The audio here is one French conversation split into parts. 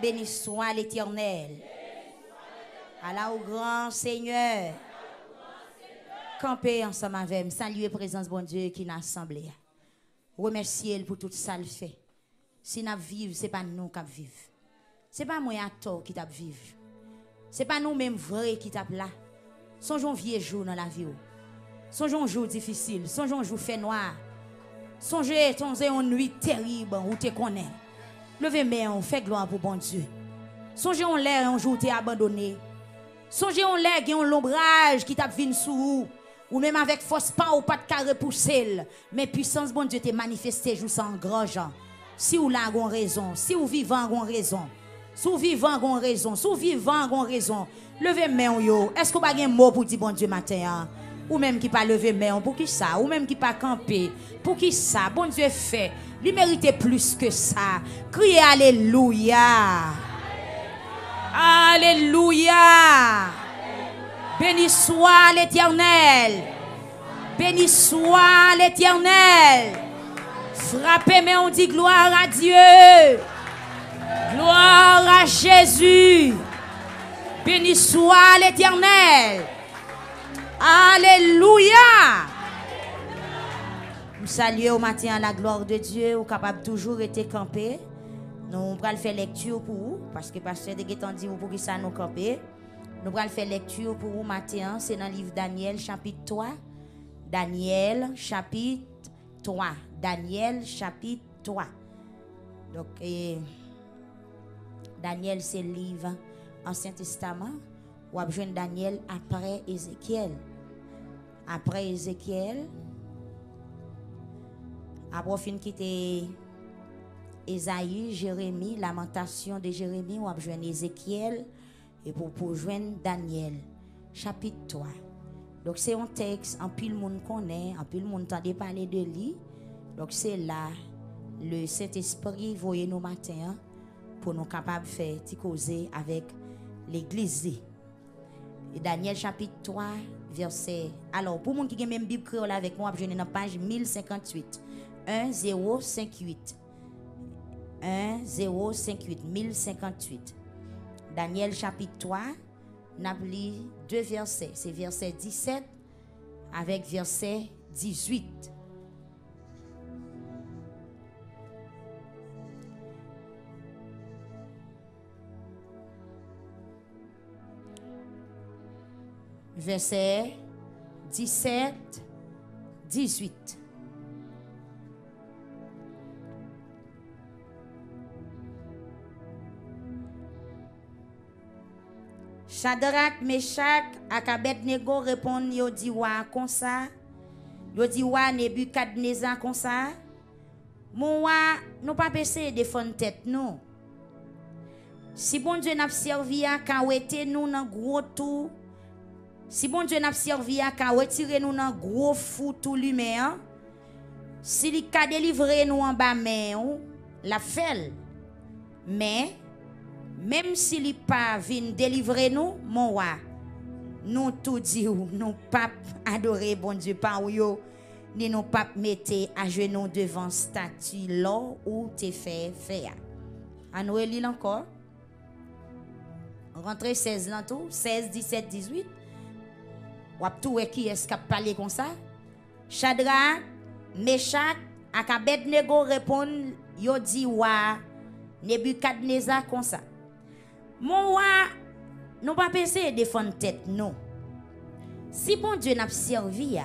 Béni soit l'Éternel. Allah au grand Seigneur. Camper ensemble avec moi. Saluer la présence bon Dieu qui nous assemblé. Remercier pour tout ça le fait. Si nous vivons, ce n'est pas nous qui vivons. Ce n'est pas moi à tort qui vivre. Ce n'est pas nous mêmes vrais qui t'a là. Songeons vieux jour dans la vie. Songeons jour difficile. Songeons jour fait noir. Songez, songez une nuit terrible où tu connais. Levez main, on fait gloire pour bon Dieu. Songez on l'air un jour t'es abandonné. Songez on l'air qui un l'ombrage qui t'a venu sous. Ou même avec force pas ou pas de carré repousser. Mais puissance bon Dieu t'est manifesté jour sans grand Si vous là avez raison, si vous vivant avez raison. Si vous vivant avez raison, si vous vivant avez raison. Levez main yo. Est-ce vous avez un mot pour dire bon Dieu matin? Hein? Ou même qui pas lever main pour qui ça? Ou même qui pas camper pour qui ça? Bon Dieu fait. Il méritait plus que ça. Criez Alléluia. Alléluia. Béni soit l'Éternel. Béni soit l'Éternel. Frappez, mais on dit gloire à Dieu. Gloire à Jésus. Béni soit l'Éternel. Alléluia. Nous saluons au la gloire de Dieu, ou capable toujours être campé. Nous allons faire lecture pour vous, parce que pasteur de dit pour qui ça nous camper. Nous allons faire lecture pour vous matin, c'est dans le livre Daniel chapitre 3. Daniel chapitre 3. Daniel chapitre 3. Donc, Daniel, c'est le livre Ancien Testament. Ou Daniel après Ézéchiel. Après Ézéchiel, après fin quitter Esaïe, Jérémie, lamentation de Jérémie, on a besoin Ézéchiel et pour, pour joindre Daniel, chapitre 3. Donc c'est un texte, en pile monde connaît, en pile monde entendait parler de lui. Donc c'est là le Saint-Esprit voyez nous matin hein, pour nous capables de faire causer avec l'église. Et Daniel chapitre 3 verset Alors pour monde qui même Bible créole avec moi, je dans page 1058. 1 0 5 8. 1 0 5 8 1058. Daniel chapitre 3, n'a deux versets. C'est verset 17 avec verset 18. Verset 17, 18. Shadrach, Meshach, ak Nego répondent yo dit wa comme ça? Yo dit wa Nebukadnezar comme ça? Mon wa nous pas de tête nous. Si bon Dieu n'a servi à kawete nous dans gros tout. Si bon Dieu n'a servi à retirer nous dans gros fou tout l'humain. Si il a délivré nous en bas main, la fait. Mais même s'il n'est pas venu délivrer nous, mon roi, nous tout disons, nous pas adorer bon Dieu par yo, ni nous pas mettre à genoux devant statue là où tu fait faire. À nous encore. Rentrez 16 là tout, 16, 17, 18. Ou tout qui est-ce qui a parlé comme ça? Chadra, Meshach, Akabednego répond, yo dit wa, Nebukadnezar comme ça. Mon roi, nous pas penser défendre tête non. Si bon Dieu n'a servi à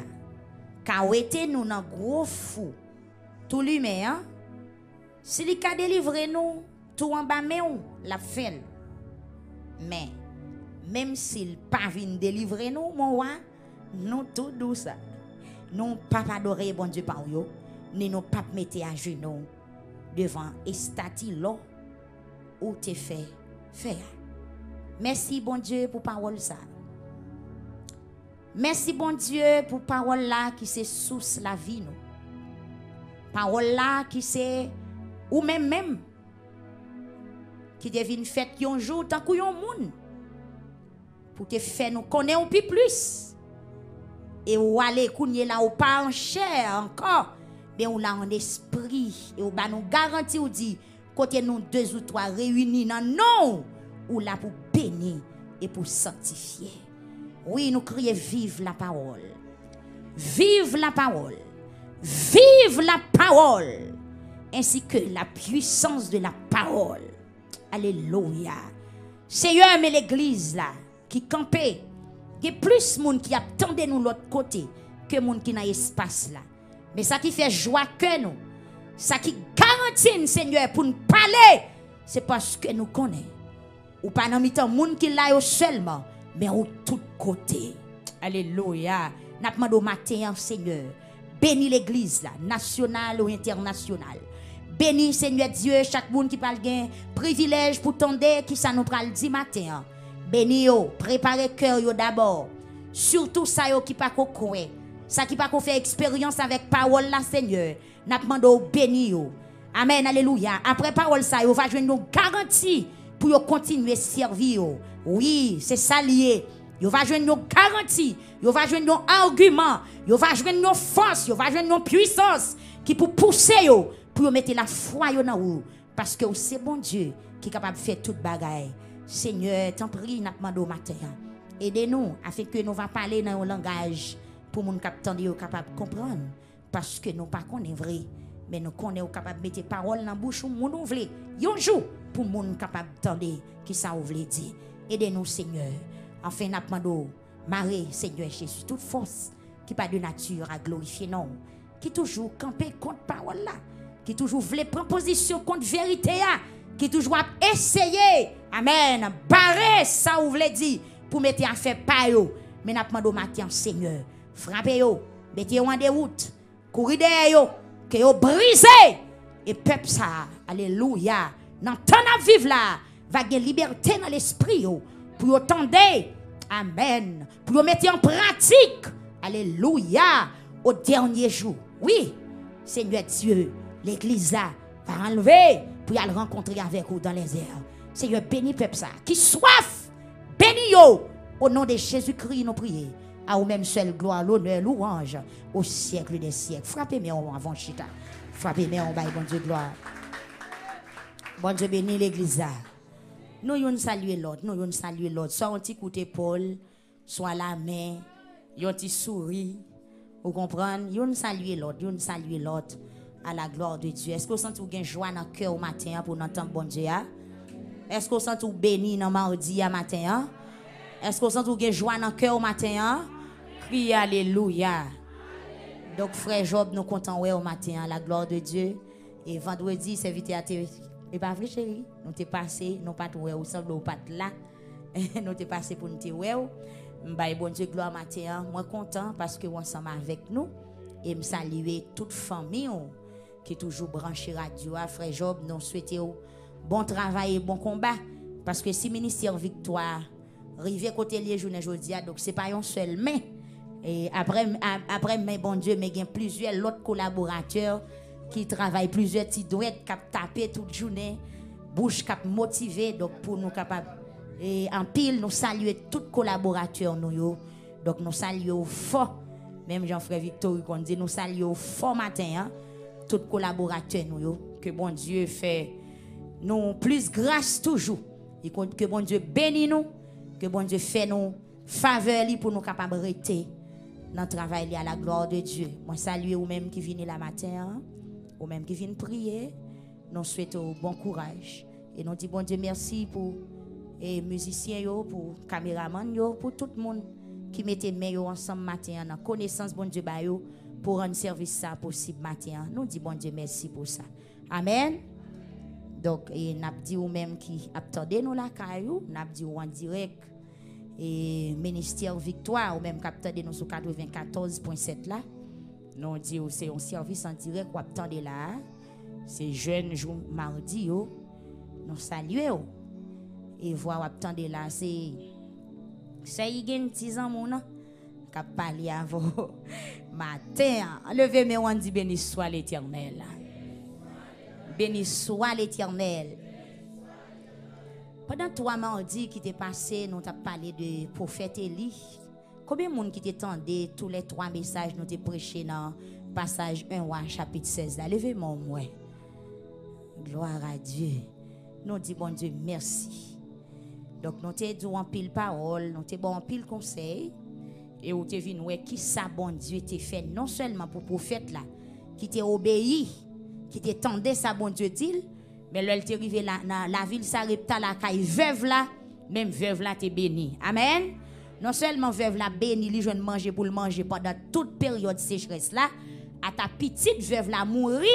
été nous dans gros fou tout l'humain hein? si il a délivré nous tout en bas mais la fin mais même s'il pas vient délivrer nous mon roi nous tout douce nous pas adorer bon Dieu par yo ni nous pas mettre à genoux devant et statue là où tu fait faire. Merci, bon Dieu, pour parole ça. Merci, bon Dieu, pour parole là qui c'est source la vie, nous. Parole là qui c'est, ou même même, qui devine fait un jour tant qu'on monde. Pour te faire nous connaître un peu plus. Et ou aller kounye là ou pas en chair encore, mais ou là en esprit. Et ou ba nous garantit ou dit, Côté nous deux ou trois réunis dans non ou là pour bénir et pour sanctifier. Oui, nous crions vive la parole. Vive la parole. Vive la parole. Ainsi que la puissance de la parole. Alléluia. Seigneur, mais l'église là, qui campait, il y a plus de monde qui attendait nous l'autre côté que monde qui n'a espace là. Mais ça qui fait joie que nous, ça qui garantit, Seigneur, pour nous parler, c'est parce que nous connaissons. Ou pas dans le monde qui là seulement, mais au tout côté. Alléluia. N'a demandé au matin, Seigneur, bénis l'église là, nationale ou internationale. Bénis, Seigneur Dieu, chaque monde qui parle gain privilège pour tendre qui ça nous pral dit matin. Bénis yo, préparez cœur yo d'abord. Surtout ça yo qui pas ko ça qui pas qu'on fait expérience avec parole là Seigneur. N'a demandé béni yo. Amen, alléluia. Après parole ça, yo va jouer une garantie pour yo continuer servir Oui, c'est ça lié. Yo va jouer une garantie, yo va jouer un argument, yo va jouer une force, yo va jouer une puissance qui pour pousser yo pour mettre la foi yo dans vous parce que c'est bon Dieu qui est capable de faire toute bagaille. Seigneur, t'en prie, n'a demandé au matin. Aidez-nous afin que nous va parler dans un langage pour mon capitaine capable de comprendre. Parce que nous pas connaissons vrai mais nous connaissons capable de mettre parole dans la bouche ou mon ouvre un jour pour mon capable d'entendre qui ça ouvre dire aidez-nous Seigneur. Enfin n'a demandé Marie Seigneur Jésus toute force qui pas de nature à glorifier non. Qui toujours camper contre parole là. Qui toujours voulait prendre position contre vérité qui toujours a essayé. Amen. Barrer ça ouvre dire pour mettre à faire pas mais n'a demandé matin Seigneur frappez yo, mettez en déroute, courir derrière yo, que yo brisé. Et peuple ça, alléluia, dans temps à vivre là, va liberté dans l'esprit yo, pour yo tendre, amen, pour yo mettre en pratique, alléluia, au dernier jour. Oui, Seigneur Dieu, l'église va enlever pour aller rencontrer avec vous dans les airs. Seigneur, bénis peuple ça, qui soif, bénis yo, au nom de Jésus-Christ, nous prions à vous même seule gloire, l'honneur, louange au siècle des siècles. Frappez-moi avant Chita. Frappez-moi en bon Dieu, gloire. Bon Dieu béni l'église. Nous yon saluer l'autre, nous yon saluer l'autre. Soit on petit coup d'épaule, soit la main, yon petit souris. Vous comprenez? Yon saluer l'autre, yon saluer l'autre à la gloire de Dieu. Est-ce que vous sentez vous joie dans le cœur au matin pour entendre bon Dieu? Est-ce que vous sentez béni dans le mardi à matin? Est-ce que vous sentez vous joie dans le cœur au matin? Crie Alléluia. Donc, frère Job, nous comptons au matin, la gloire de Dieu. Et vendredi, c'est vite à Et pas vrai, chérie? Nous t'es passé, nous pas ouais, ou semble pas là. nous t'es passé pour nous te ouais. Bon Dieu gloire matin, moi content parce que vous ensemble avec nous et me saluer toute famille qui toujours branchée radio frère Job, nous souhaitons bon travail et bon combat parce que si ministère victoire rivière côté les journée aujourd'hui donc c'est pas un seul mais et après, après, mais bon Dieu, mais il y a plusieurs autres collaborateurs qui travaillent plusieurs petits doigts, qui taper toute journée, bouche qui motivé, donc pour nous capables. Et en pile, nous saluons tous les collaborateurs. Nous, donc nous saluons fort. Même Jean-Frère Victor, dit, nous saluons fort matin, hein, tous les collaborateurs. Nous, que bon Dieu fait nous plus grâce toujours. Et que bon Dieu bénisse nous, que bon Dieu fait nous faveur pour nous capables rester dans travail à la gloire de Dieu. Moi salue ou même qui viennent la matin, hein. ou même qui viennent prier. Nous souhaitons bon courage et nous disons bon Dieu merci pour les musiciens yo, pour caméraman yo, pour tout le monde qui mettait main ensemble matin dans connaissance bon Dieu ba pour rendre service ça possible matin. Nous disons bon Dieu merci pour ça. Amen. Donc, et n'a dit ou même qui attendait nous la caillou, n'a dit en direct et ministère Victoire ou même de nous sur 94.7 là nous dit c'est un service en direct ou attendez là c'est jeune jour mardi nous saluons et voir attendez là c'est c'est y gagne 10 ans mon qui parlé avant matin levez mes on dit béni soit l'éternel béni soit l'éternel pendant trois mardis qui t'est passé, nous avons parlé de prophète Élie. Combien de monde qui t'étendait tous les trois messages nous t'ai prêché dans passage 1 ou chapitre 16 là? Levez-moi, moi. Gloire à Dieu. Nous disons, bon Dieu, merci. Donc, nous te dit en pile parole, nous te bon en pile conseil. Et nous te vu qui ça, bon Dieu, te fait non seulement pour prophète là, qui t'a obéi, qui t'a sa bon Dieu dit, mais là, t'est arrivé là, dans la ville Sarepta, la caille veuve là, même veuve là, t'es béni. Amen. Non seulement veuve là béni, lui de manger pour le manger pendant toute période sécheresse là, à ta petite veuve là mourir,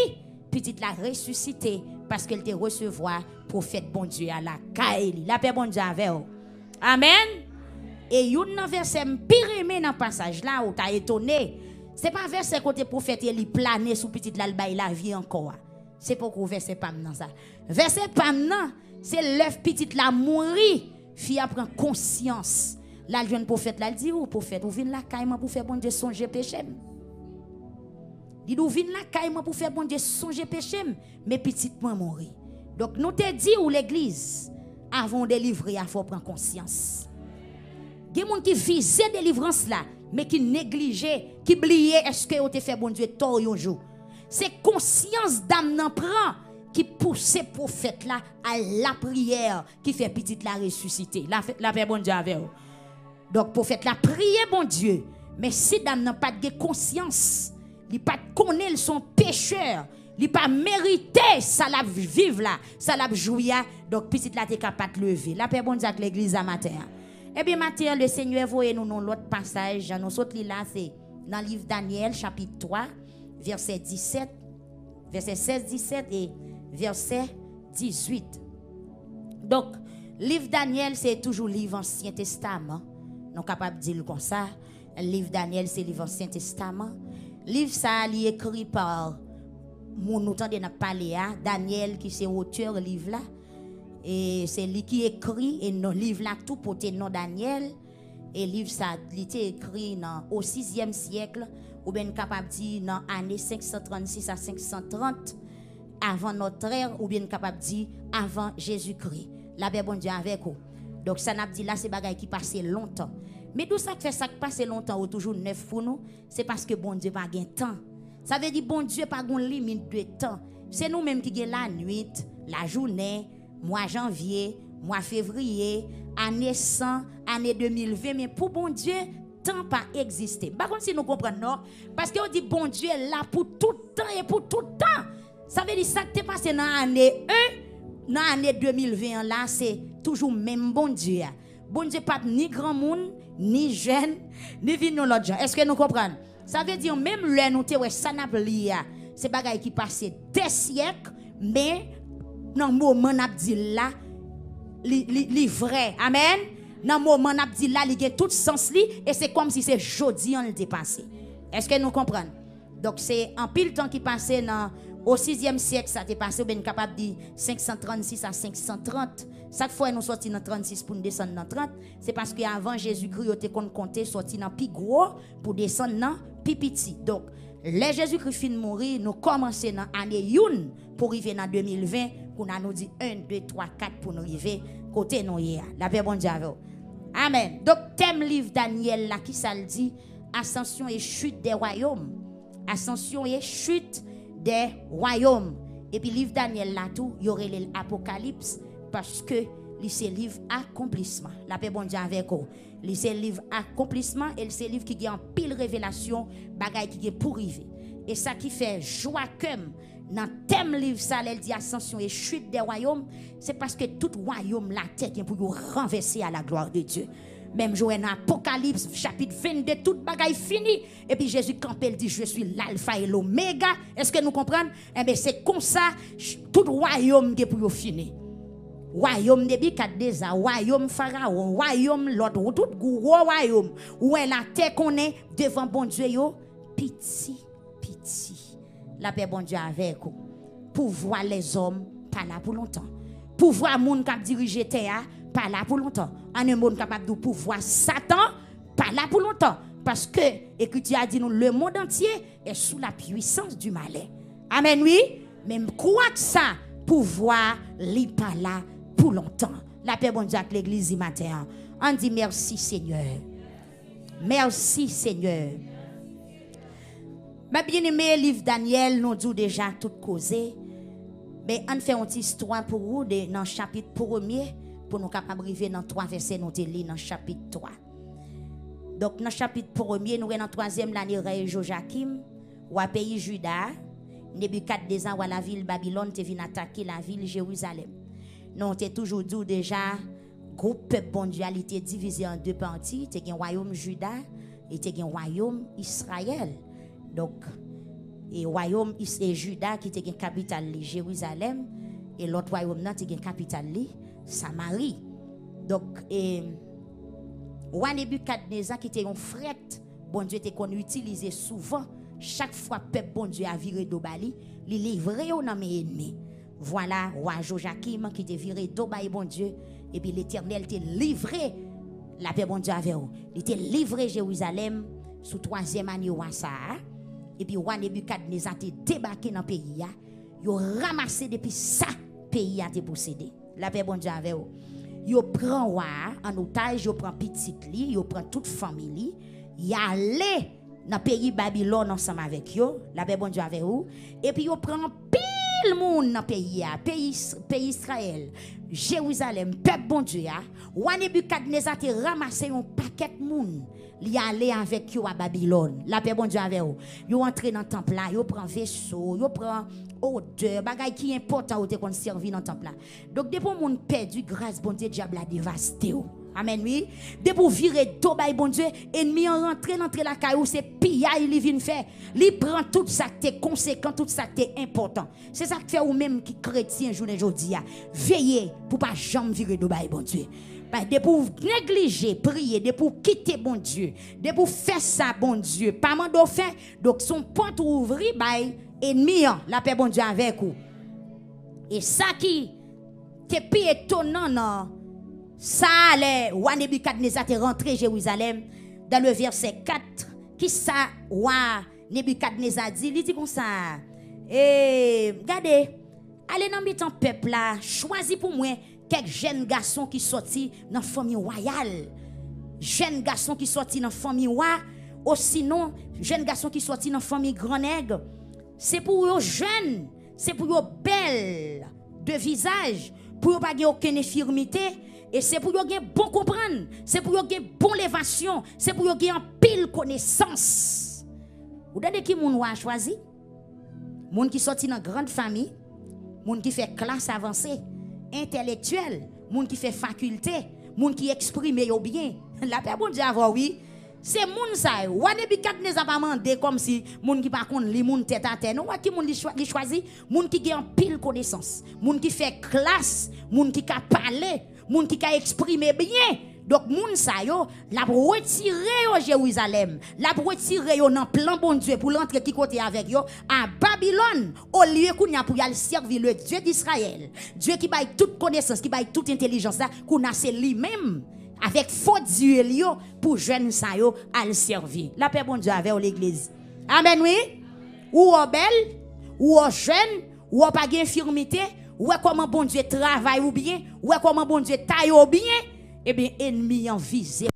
petite la ressuscité parce qu'elle te recevoir prophète bon Dieu à la caille. La paix bon Dieu avec Amen. Et une verset pire aimé dans passage là où t'as étonné. C'est pas verset côté prophète il planer sous petite là la vie encore. C'est pourquoi verset pas maintenant ça. Verset pas maintenant, c'est l'œuf petite la mourir, fille prend conscience. Le jeune prophète là, dit, oh prophète, vous venez là caille pour faire bon Dieu songer péché. Il vous venez là caille pour faire bon Dieu songer péché, mais petite moi mourir. Donc nous te dit ou l'église avant de délivrer, il faut prendre conscience. Des gens qui visent délivrance là, mais qui négligent, qui oublient est-ce que vous avez fait bon Dieu tort un jour? C'est conscience d'âme n'en prend qui pousse ces prophètes là à la prière qui fait petite la ressusciter. La, la fait bon Dieu avec vous. Donc prophète la prier bon Dieu. Mais si dame n'a pas de conscience, il pas connaît son pécheur, il pas mérité ça la vivre là, ça la jouir donc petite là t'es capable de lever. La paix bon Dieu avec l'église à matin. Eh bien matin le Seigneur voyez nous dans l'autre passage, nous saute là c'est dans le livre Daniel chapitre 3 verset 17 verset 16 17 et verset 18. Donc livre Daniel c'est toujours livre Ancien Testament. Nous capable de dire comme ça. Livre Daniel c'est livre Ancien Testament. Livre ça est écrit par mon nous de hein. Daniel qui c'est auteur livre là et c'est lui qui écrit et nos livre là tout porté nom Daniel et livre ça il était écrit dans, au 6e siècle ou bien capable dire dans année 536 à 530 avant notre ère ou bien capable dire avant Jésus-Christ. La bon Dieu avec vous. Donc ça n'a dit là c'est bagaille qui passait longtemps. Mais tout ça qui fait ça qui passe longtemps ou toujours neuf pour nous, c'est parce que bon Dieu pas gain temps. Ça veut dire bon Dieu pas une limite de temps. C'est nous-mêmes qui gagnons la nuit, la journée, mois janvier, mois février, année 100, année 2020 mais pour bon Dieu temps pas existé. Par contre si nous comprenons non parce qu'on dit bon Dieu est là pour tout temps et pour tout temps. Ça veut dire ça qui passé dans l'année 1, dans l'année 2020 là, c'est toujours même bon Dieu. Bon Dieu pas ni grand monde, ni jeune, ni l'autre gens. Est-ce que nous comprenons? Ça veut dire même le nous te ça n'a c'est bagaille qui passé des siècles mais dans le moment n'a dit là vrai. Amen? Dans le moment n'a dit là il a tout sens et c'est comme si c'est jodi on était passé. Est-ce que nous comprenons? Donc c'est un pile temps qui passait au 6e siècle, ça t'est passé, bien capable de dire 536 à 530. Chaque fois nous sortis dans 36 pour nous descendre dans 30, c'est parce qu'avant Jésus-Christ, on était compté sorti dans plus gros pour descendre dans petit. Donc, les Jésus-Christ fin mourir, nous commençons dans l'année 1 pour arriver dans 2020, pour nous dit 1, 2, 3, 4 pour nous arriver côté nous hier. La paix bon Dieu Amen. Donc, thème livre Daniel là qui ça le dit, ascension et chute des royaumes. Ascension et chute des royaumes. Et puis, livre Daniel là, tout, il y aurait l'Apocalypse parce que c'est livre accomplissement. La paix bon Dieu avec vous. C'est livre accomplissement et c'est livre qui a en pile révélation, bagaille qui est pour arriver. Et ça qui fait joie comme dans le thème livre ça, elle dit ascension et chute des royaumes, c'est parce que tout royaume la tête pour renverser à la gloire de Dieu. Même joué dans Apocalypse, chapitre 22, toute bagaille fini. Et puis Jésus campé, il dit, je suis l'alpha et l'oméga. Est-ce que nous comprenons? Eh bien, c'est comme ça, tout royaume qui est pour finir. Royaume de Bikadeza, royaume Pharaon, royaume l'autre, tout gros royaume. Où est la terre qu'on est devant bon Dieu, yo, piti, piti. La paix bon Dieu avec vous. Pour voir les hommes, pas là pour longtemps. Pour voir les gens qui dirigent terre, pas là pour longtemps. En un monde capable de pouvoir Satan, pas là pour longtemps. Parce que, tu a dit nous, le monde entier est sous la puissance du malin. Amen, oui? Même quoi que ça, pouvoir, li pas là pour longtemps. La paix bon Dieu avec l'église matin. On dit merci Seigneur. Merci Seigneur. Ma bien-aimée, livre Daniel nous dit déjà tout causé. Mais on fait une histoire pour vous dans le chapitre premier pour nous capables arriver dans trois versets nous te dans le chapitre 3. Donc dans le chapitre premier nous dans troisième l'année Joachim ou à pays Juda Nebuchadnezzar ou à la ville Babylone te vient attaquer la ville Jérusalem. Nous on toujours dit déjà groupe peuple bon Dieu divisé en deux parties, tu un royaume Juda et tu un royaume Israël. Donc et royaume et Juda qui était une capitale Jérusalem et l'autre royaume était une capitale Samarie. Donc et roi qui était un fret, bon Dieu était qu'on utilisait souvent chaque fois peuple bon Dieu a viré d'Obali, il livré au nom ennemi. Voilà roi Joachim qui était viré d'Obali bon Dieu et puis l'Éternel était livré la paix bon Dieu vous. Il était livré Jérusalem sous troisième année ça. Et puis, roi Nebuchadnezzar a débarqué dans le pays. Il a ramassé depuis ça, pays a été possédé. La paix bon Dieu avec vous. Il prend roi en otage, il prend petit li, il prend toute famille. Il allé dans le pays Babylone ensemble avec eux. La paix bon Dieu avec. Et puis, il prend pile monde dans le pays, pays, pays Israël, Jérusalem, peuple bon Dieu. Roi Nebuchadnezzar a ramassé un paquet de monde li aller avec eux à Babylone. La paix bon Dieu avec eux. Yo entré dans le temple là, yo prend vaisseau, yo prend odeur, bagay qui important ou te kon servi dans le temple là. Donc depuis mon perdu grâce bon Dieu diable a dévasté. Amen, oui. De pour virer tout bay bon Dieu, ennemi en rentré dans la caillou, c'est pilla il vient faire. Il prend tout ça qui est conséquent, tout ça qui est important. C'est ça que fait ou même qui chrétien journée aujourd'hui. Veillez pour pas jamais virer tout bay bon Dieu. Ben, de pour négliger, prier, de pour quitter bon Dieu, de pour faire ça, bon Dieu, pas m'en faire, donc son porte ouvri, ben, ennemi, hein, la paix bon Dieu avec vous. Et ça qui, est plus étonnant, non, ça allait, roi Nebuchadnezzar est rentré Jérusalem, dans le verset 4, qui ça, roi Nebuchadnezzar dit, il dit comme ça, et, eh, regardez, allez dans le peuple là, choisis pour moi quelques jeunes garçons qui sortis dans la famille royale. Jeunes garçons qui sortis dans la famille royale. Ou sinon, jeunes garçons qui sortis dans la famille grand nègre. C'est pour eux jeunes, c'est pour eux belles de visage, pour eux pas aucune infirmité. Et c'est pour eux bon comprendre, c'est pour eux bon l'évasion, c'est pour eux en pile connaissance. Vous savez qui moun a choisi? Moun qui sorti dans grande famille, moun qui fait classe avancée intellectuel, moun qui fait faculté, moun qui exprime bien. La paix bon Dieu oui. C'est moun ça. Wane ne a pas mandé comme si moun qui pas contre li moun tête à tête. Non, qui moun li choisi, moun qui a pile connaissance, moun qui fait classe, moun qui a parler, moun qui a exprimer bien. Donc, moun sa yo, la retirer au Jérusalem, la retirer yo dans plan bon Dieu pour l'entrer qui côté avec yo à Babylone, au lieu qu'on a pour y servir le Dieu d'Israël. Dieu qui baille toute connaissance, qui baille toute intelligence qu'on a c'est lui-même avec faux Dieu pour jeunes sa yo à le servir. La paix bon Dieu avec l'église. Amen oui? Ou au belle, ou au jeune, ou au pas d'infirmité, ou comment bon Dieu travaille ou bien, ou comment bon Dieu taille ou bien eh bien, ennemi en visé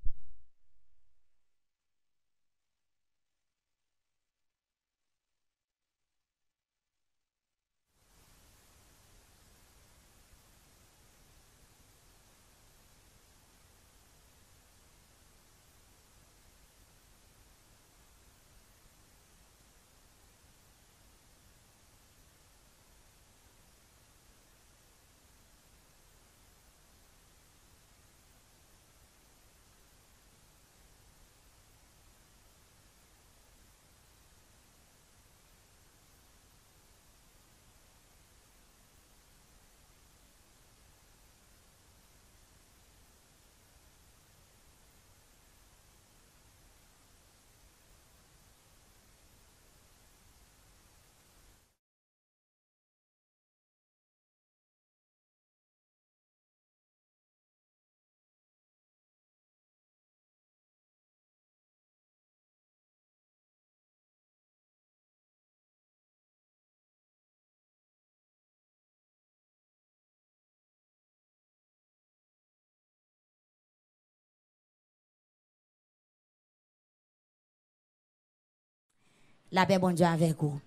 La paix bon Dieu avec vous.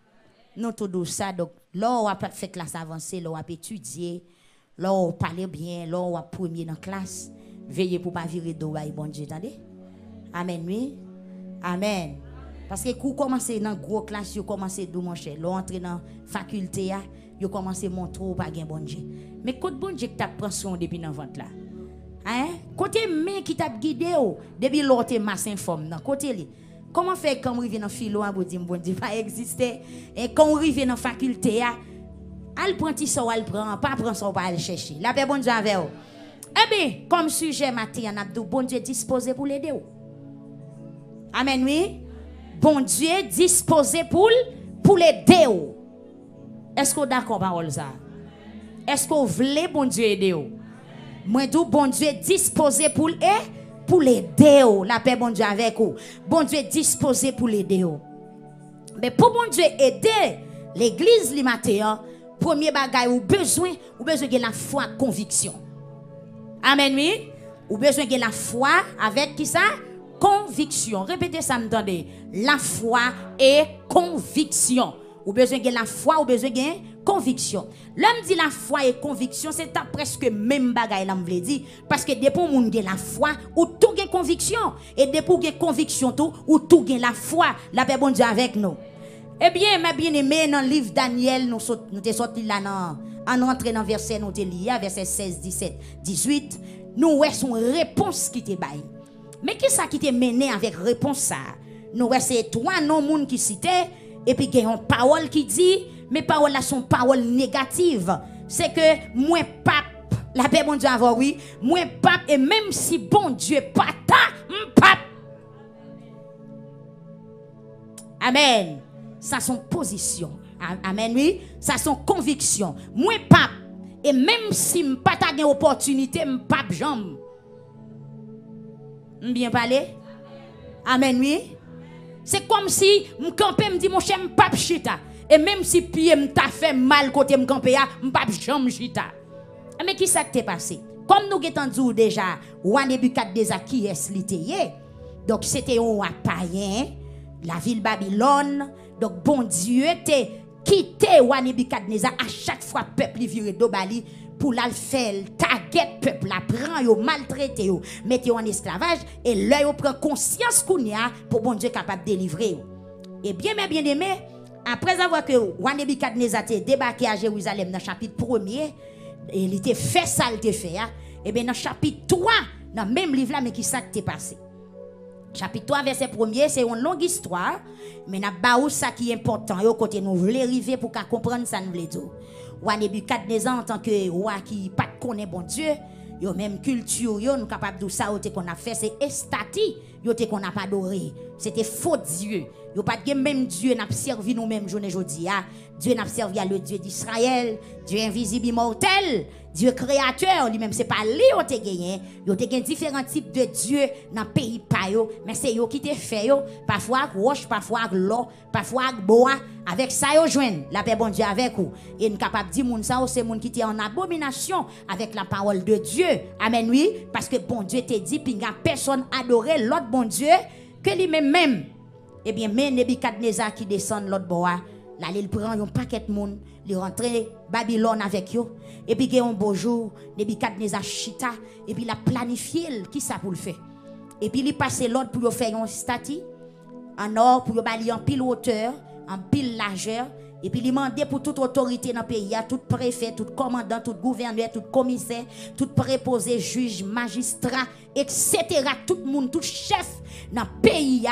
Nous tout ça, donc Là, on a fait classe avancée, là, on a étudié, là, on parle bien, là, on a premier dans la classe. Veillez pour ne pas virer d'eau, bon Dieu, attendez. Amen, oui. Amen. Parce que quand vous commencez dans gros classe, vous commencez d'où mon cher? Là, entrer dans la faculté, vous commencez à montrer pas de bon Dieu. Mais quand bon Dieu t'a pris soin depuis dans ventre là. Hein? Côté mais qui t'a guidé depuis l'autre masse informe côté li. Comment faire quand on arrive dans philo pour dire bon Dieu pas exister et quand on arrive dans faculté al prend ça ou al prend pas prend ça pas chercher. La paix bon Dieu avec vous. Eh bien, comme sujet matin, on a dit bon Dieu disposé pour l'aider. Amen, oui. Bon Dieu disposé pour, pour l'aider. Est-ce que d'accord parole ça? Est-ce que vous voulez bon Dieu aider? Moi, tout bon Dieu disposé pour l'aider. Pour l'aider. La paix, bon Dieu avec vous. Bon Dieu disposé pour l'aider. Mais pour bon Dieu aider l'église, les matin, premier bagage, ou besoin, ou besoin de la foi, conviction. Amen, oui. Ou besoin de la foi avec qui ça? Conviction. Répétez ça, m'entendez. La foi et conviction. Ou besoin de la foi, ou besoin de conviction. L'homme dit la foi et conviction, c'est presque même bagaille l'homme veut dire parce que moun gen la foi ou tout gen conviction et depuis gen conviction tout ou tout gen la foi, la paix bon Dieu avec nous. Eh bien, mes bien-aimés, dans le livre Daniel, nous sommes là, en entrant dans verset, nous lié, verset 16, 17, 18, nous avons son réponse qui te baille. Mais qui ça qui te mené avec réponse ça? Nous avons c'est trois noms qui citaient, et puis il y une parole qui dit, mais paroles là sont paroles négatives. C'est que moi, pape, la paix, bon Dieu, avant, oui, moi, pape, et même si bon Dieu, pas ta, pape. Amen ça son position. Amen, oui. Ça son conviction. Moi, pape. Et même si je pas une opportunité, je pape jambe. Bien parlé? Amen, oui. C'est comme si je campais, me dit mon cher, pape chita. Et même si pied t'a fait mal côté me camper, je pape jambe chita. Mais qui ça t'est passé? Comme nous avons dit déjà, Wanebukadnezar qui est l'ité. Donc c'était un païen, la ville Babylone. Donc, bon Dieu te quitté Wanebikadneza à chaque fois peuple viré d'Obali pour la faire target peuple la prend yo maltraité yo mettez en esclavage et yo prend conscience qu'on y a pour bon Dieu capable de délivrer et bien mes bien-aimés après avoir que Wanebikadneza te débarqué à Jérusalem dans le chapitre 1er et il était fait ça il fait hein. et bien dans le chapitre 3 dans le même livre là mais qui ça passé? Chapitre 3 verset 1 c'est une longue histoire mais n'a pas ça qui est important au côté nous voulons arriver pour comprendre ça nous voulons dire. Roi en tant que roi qui pas connaît bon Dieu yo même culture yo nous capable de ça qu'on a fait c'est estati yo qu'on a pas adoré. C'était faux dieu yo pas de même dieu n'a servi nous même journée aujourd'hui Dieu n'a servi le Dieu d'Israël, Dieu invisible immortel, Dieu créateur, lui-même, c'est pas lui qui a gagné. Il y a différents types de Dieu dans pays, mais c'est eux qui te fait, parfois avec roche, parfois l'eau, parfois avec bois. Avec ça, yo joignent la paix bon Dieu avec vous. Et nous capable dire ça, c'est moun qui est en abomination avec la parole de Dieu. Amen, oui. Parce que bon Dieu te dit, puis personne adoré l'autre bon Dieu que lui-même. Même. Eh bien, mais Nebuchadnezzar qui descend l'autre bois Là, il prend un paquet de monde, il rentre Babylone avec eux. Et puis, il y a un beau jour, Nebuchadnezzar chita, et puis il a planifié qui ça pour le faire. Et puis, il passe l'ordre pour faire un statut en or, pour balayer en pile hauteur, en pile largeur. Et puis, il demandait pour toute autorité dans le pays, tout préfet, tout commandant, tout gouverneur, tout commissaire, tout préposé, juge, magistrat, etc. Tout le monde, tout chef dans le pays,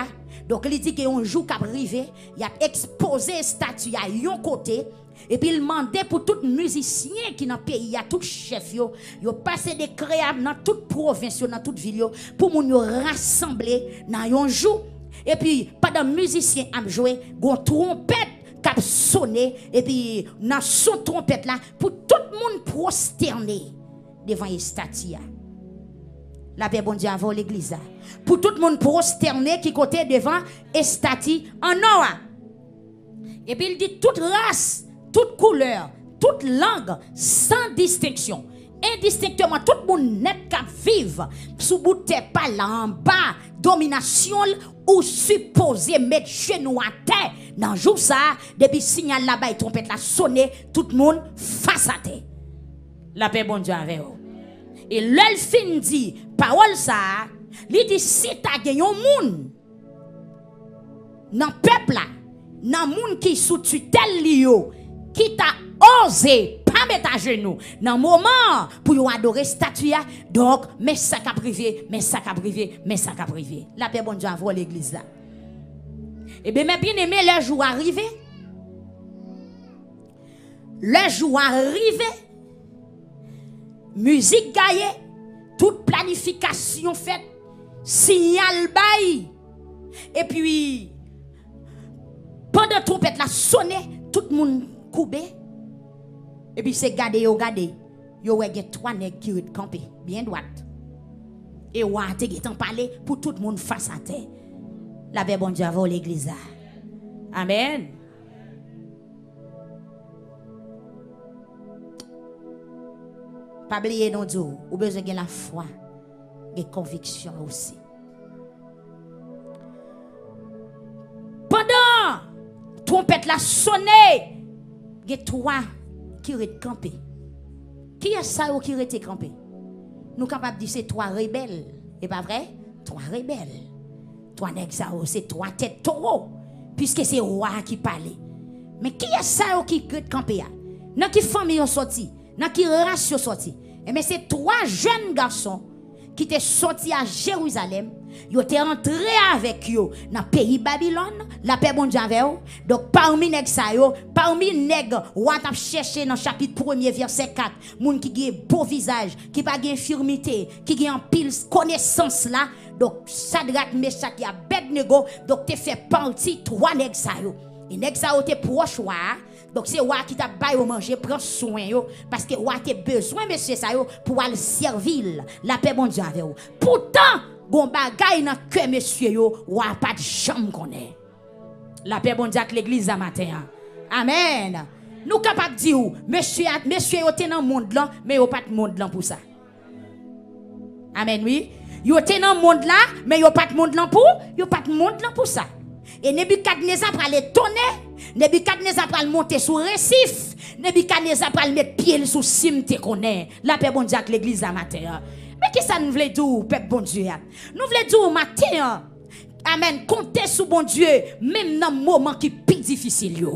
donc, il dit qu'un jour qu'il arrivé, il a exposé statue à un côté. Et puis il demandait pour tout musicien qui dans le pays, tout chef, yo, yo passé des créables dans toute province, dans toute ville, pour nous rassembler dans un jour. Et puis, pendant musicien a joué, une trompette qui sonné, et puis dans son trompette là, pour tout le monde prosterner devant les statues. La paix bon Dieu avant l'église. Pour tout le monde prosterner qui côté devant estati en or. Et puis il dit toute race, toute couleur, toute langue, sans distinction. Indistinctement, tout le monde net qui vivre sous bout de pas là en bas, domination ou supposé mettre genou à terre dans jour ça depuis signal là-bas et trompette la sonné tout le monde face à terre la paix bon Dieu et l'el fin dit parole ça il dit si t'as gagné un monde dans peuple là dans monde qui sous tutelle qui t'a osé pas mettre à genoux dans moment pour adorer statue donc mais ça qu'a privé mais ça qu'a privé mais ça qu'a privé. La paix bon Dieu avoir l'église là. Et bien mais bien aimé le jour arrivé le jour arrivé musique gaillée toute planification faite signal bail et puis pendant trompette la sonné tout le monde coupé et puis c'est gardé yo gardé yo ouais trois nèg qui campé bien droite. Et wa te en parler pour tout le monde face à terre. La bon Dieu l'église amen pas oublier non Dieu ou besoin de la foi et conviction aussi pendant trompette la sonné il y a trois qui sont campés. Qui est ça qui est campé? Nous sommes capables de dire c'est trois rebelles. Et pas vrai? Trois rebelles. Trois nègres, c'est trois têtes taureaux. Puisque c'est roi qui parle. Mais qui est ça qui est campé? Dans qui famille sorti? Dans qui race sorti? Et eh mais c'est trois jeunes garçons qui étaient sortis à Jérusalem Yo te rentré avec yo dans le pays Babylone, la paix bon Dieu Donc parmi sa yo, parmi nèg ou t'a cherché dans chapitre 1 verset 4, moun qui gen beau visage, qui pas gen infirmité, qui gen en pile connaissance là. Donc Shadrach, Meshach et Abednego, donc te fait partie trois nèg yo. Et nèg te proche. Donc c'est roi qui t'a baillé au manger, prends soin yo. Parce que roi a besoin monsieur ça yo pour aller servir la paix bon Dieu avec vous. Pourtant bon bagay nan que monsieur yo ou pas de jambe connaît la paix bon Dieu l'église à matin amen. Nous capable dire monsieur monsieur yo dans monde là mais yo pas de monde là pour ça. Amen oui. Yo dans monde là mais yo pas de monde là pour? Yo pas de monde là pour ça et Nebuchadnezzar va aller tourner Nebuchadnezzar va monter sur récif Nebuchadnezzar va mettre pied sur cimetière connaît la paix bon Dieu l'église à matin mais qui ça nous voulait dire, peuple bon Dieu? Nous voulons dire matin, Amen, comptez sur bon Dieu, même dans le moment qui est plus difficile.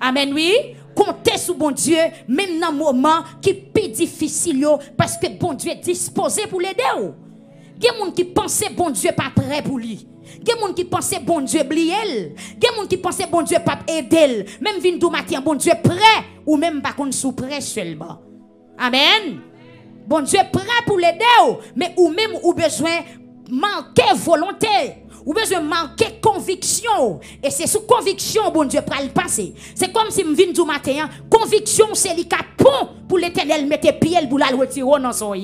Amen, oui. Comptez sur bon Dieu, même dans le moment qui est plus difficile, parce que bon Dieu est disposé pour l'aider. Des gens qui pensent bon Dieu pas prêt pour lui. Il y a des gens qui pensent bon Dieu y a des gens qui pensent bon Dieu pas aider. Même vin du matin, bon Dieu prêt ou même pas qu'on sous prêt seulement. Amen. Bon Dieu prêt pour l'aider, mais ou même ou besoin manquer volonté, ou besoin manquer conviction. Et c'est sous conviction, bon Dieu, le passer. C'est comme si je viens du matin, hein. conviction, c'est le pont pour l'éternel mettre pied pour la retirer dans son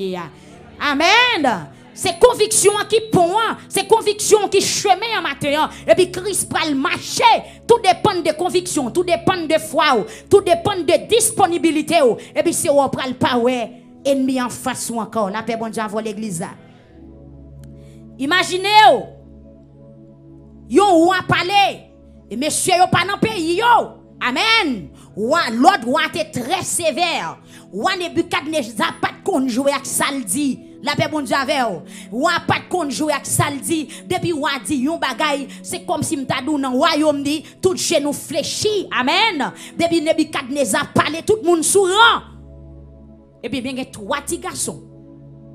Amen. C'est conviction qui pont, hein. c'est conviction qui chemin en matin. Hein. Et puis Christ le marcher. Tout dépend de conviction, tout dépend de foi, tout dépend de disponibilité. Et puis c'est où on le power ennemi en face ou encore. La paix, bon Dieu, l'église. Imaginez, yo, ou a parlé, et monsieur, yo, pas dans le pays, yo. Amen. L'autre roi était très sévère. Roi Nebuchadnezzar pas de jouer avec saldi. La paix bon Dieu avec ou. pas de jouer avec saldi. Depuis ou dit yon bagay, c'est comme si m'ta dou dans royaume dit tout chez nous fléchi. Amen. Depuis Nebuchadnezzar parlé tout monde sourant. Et puis, il y a trois petits garçons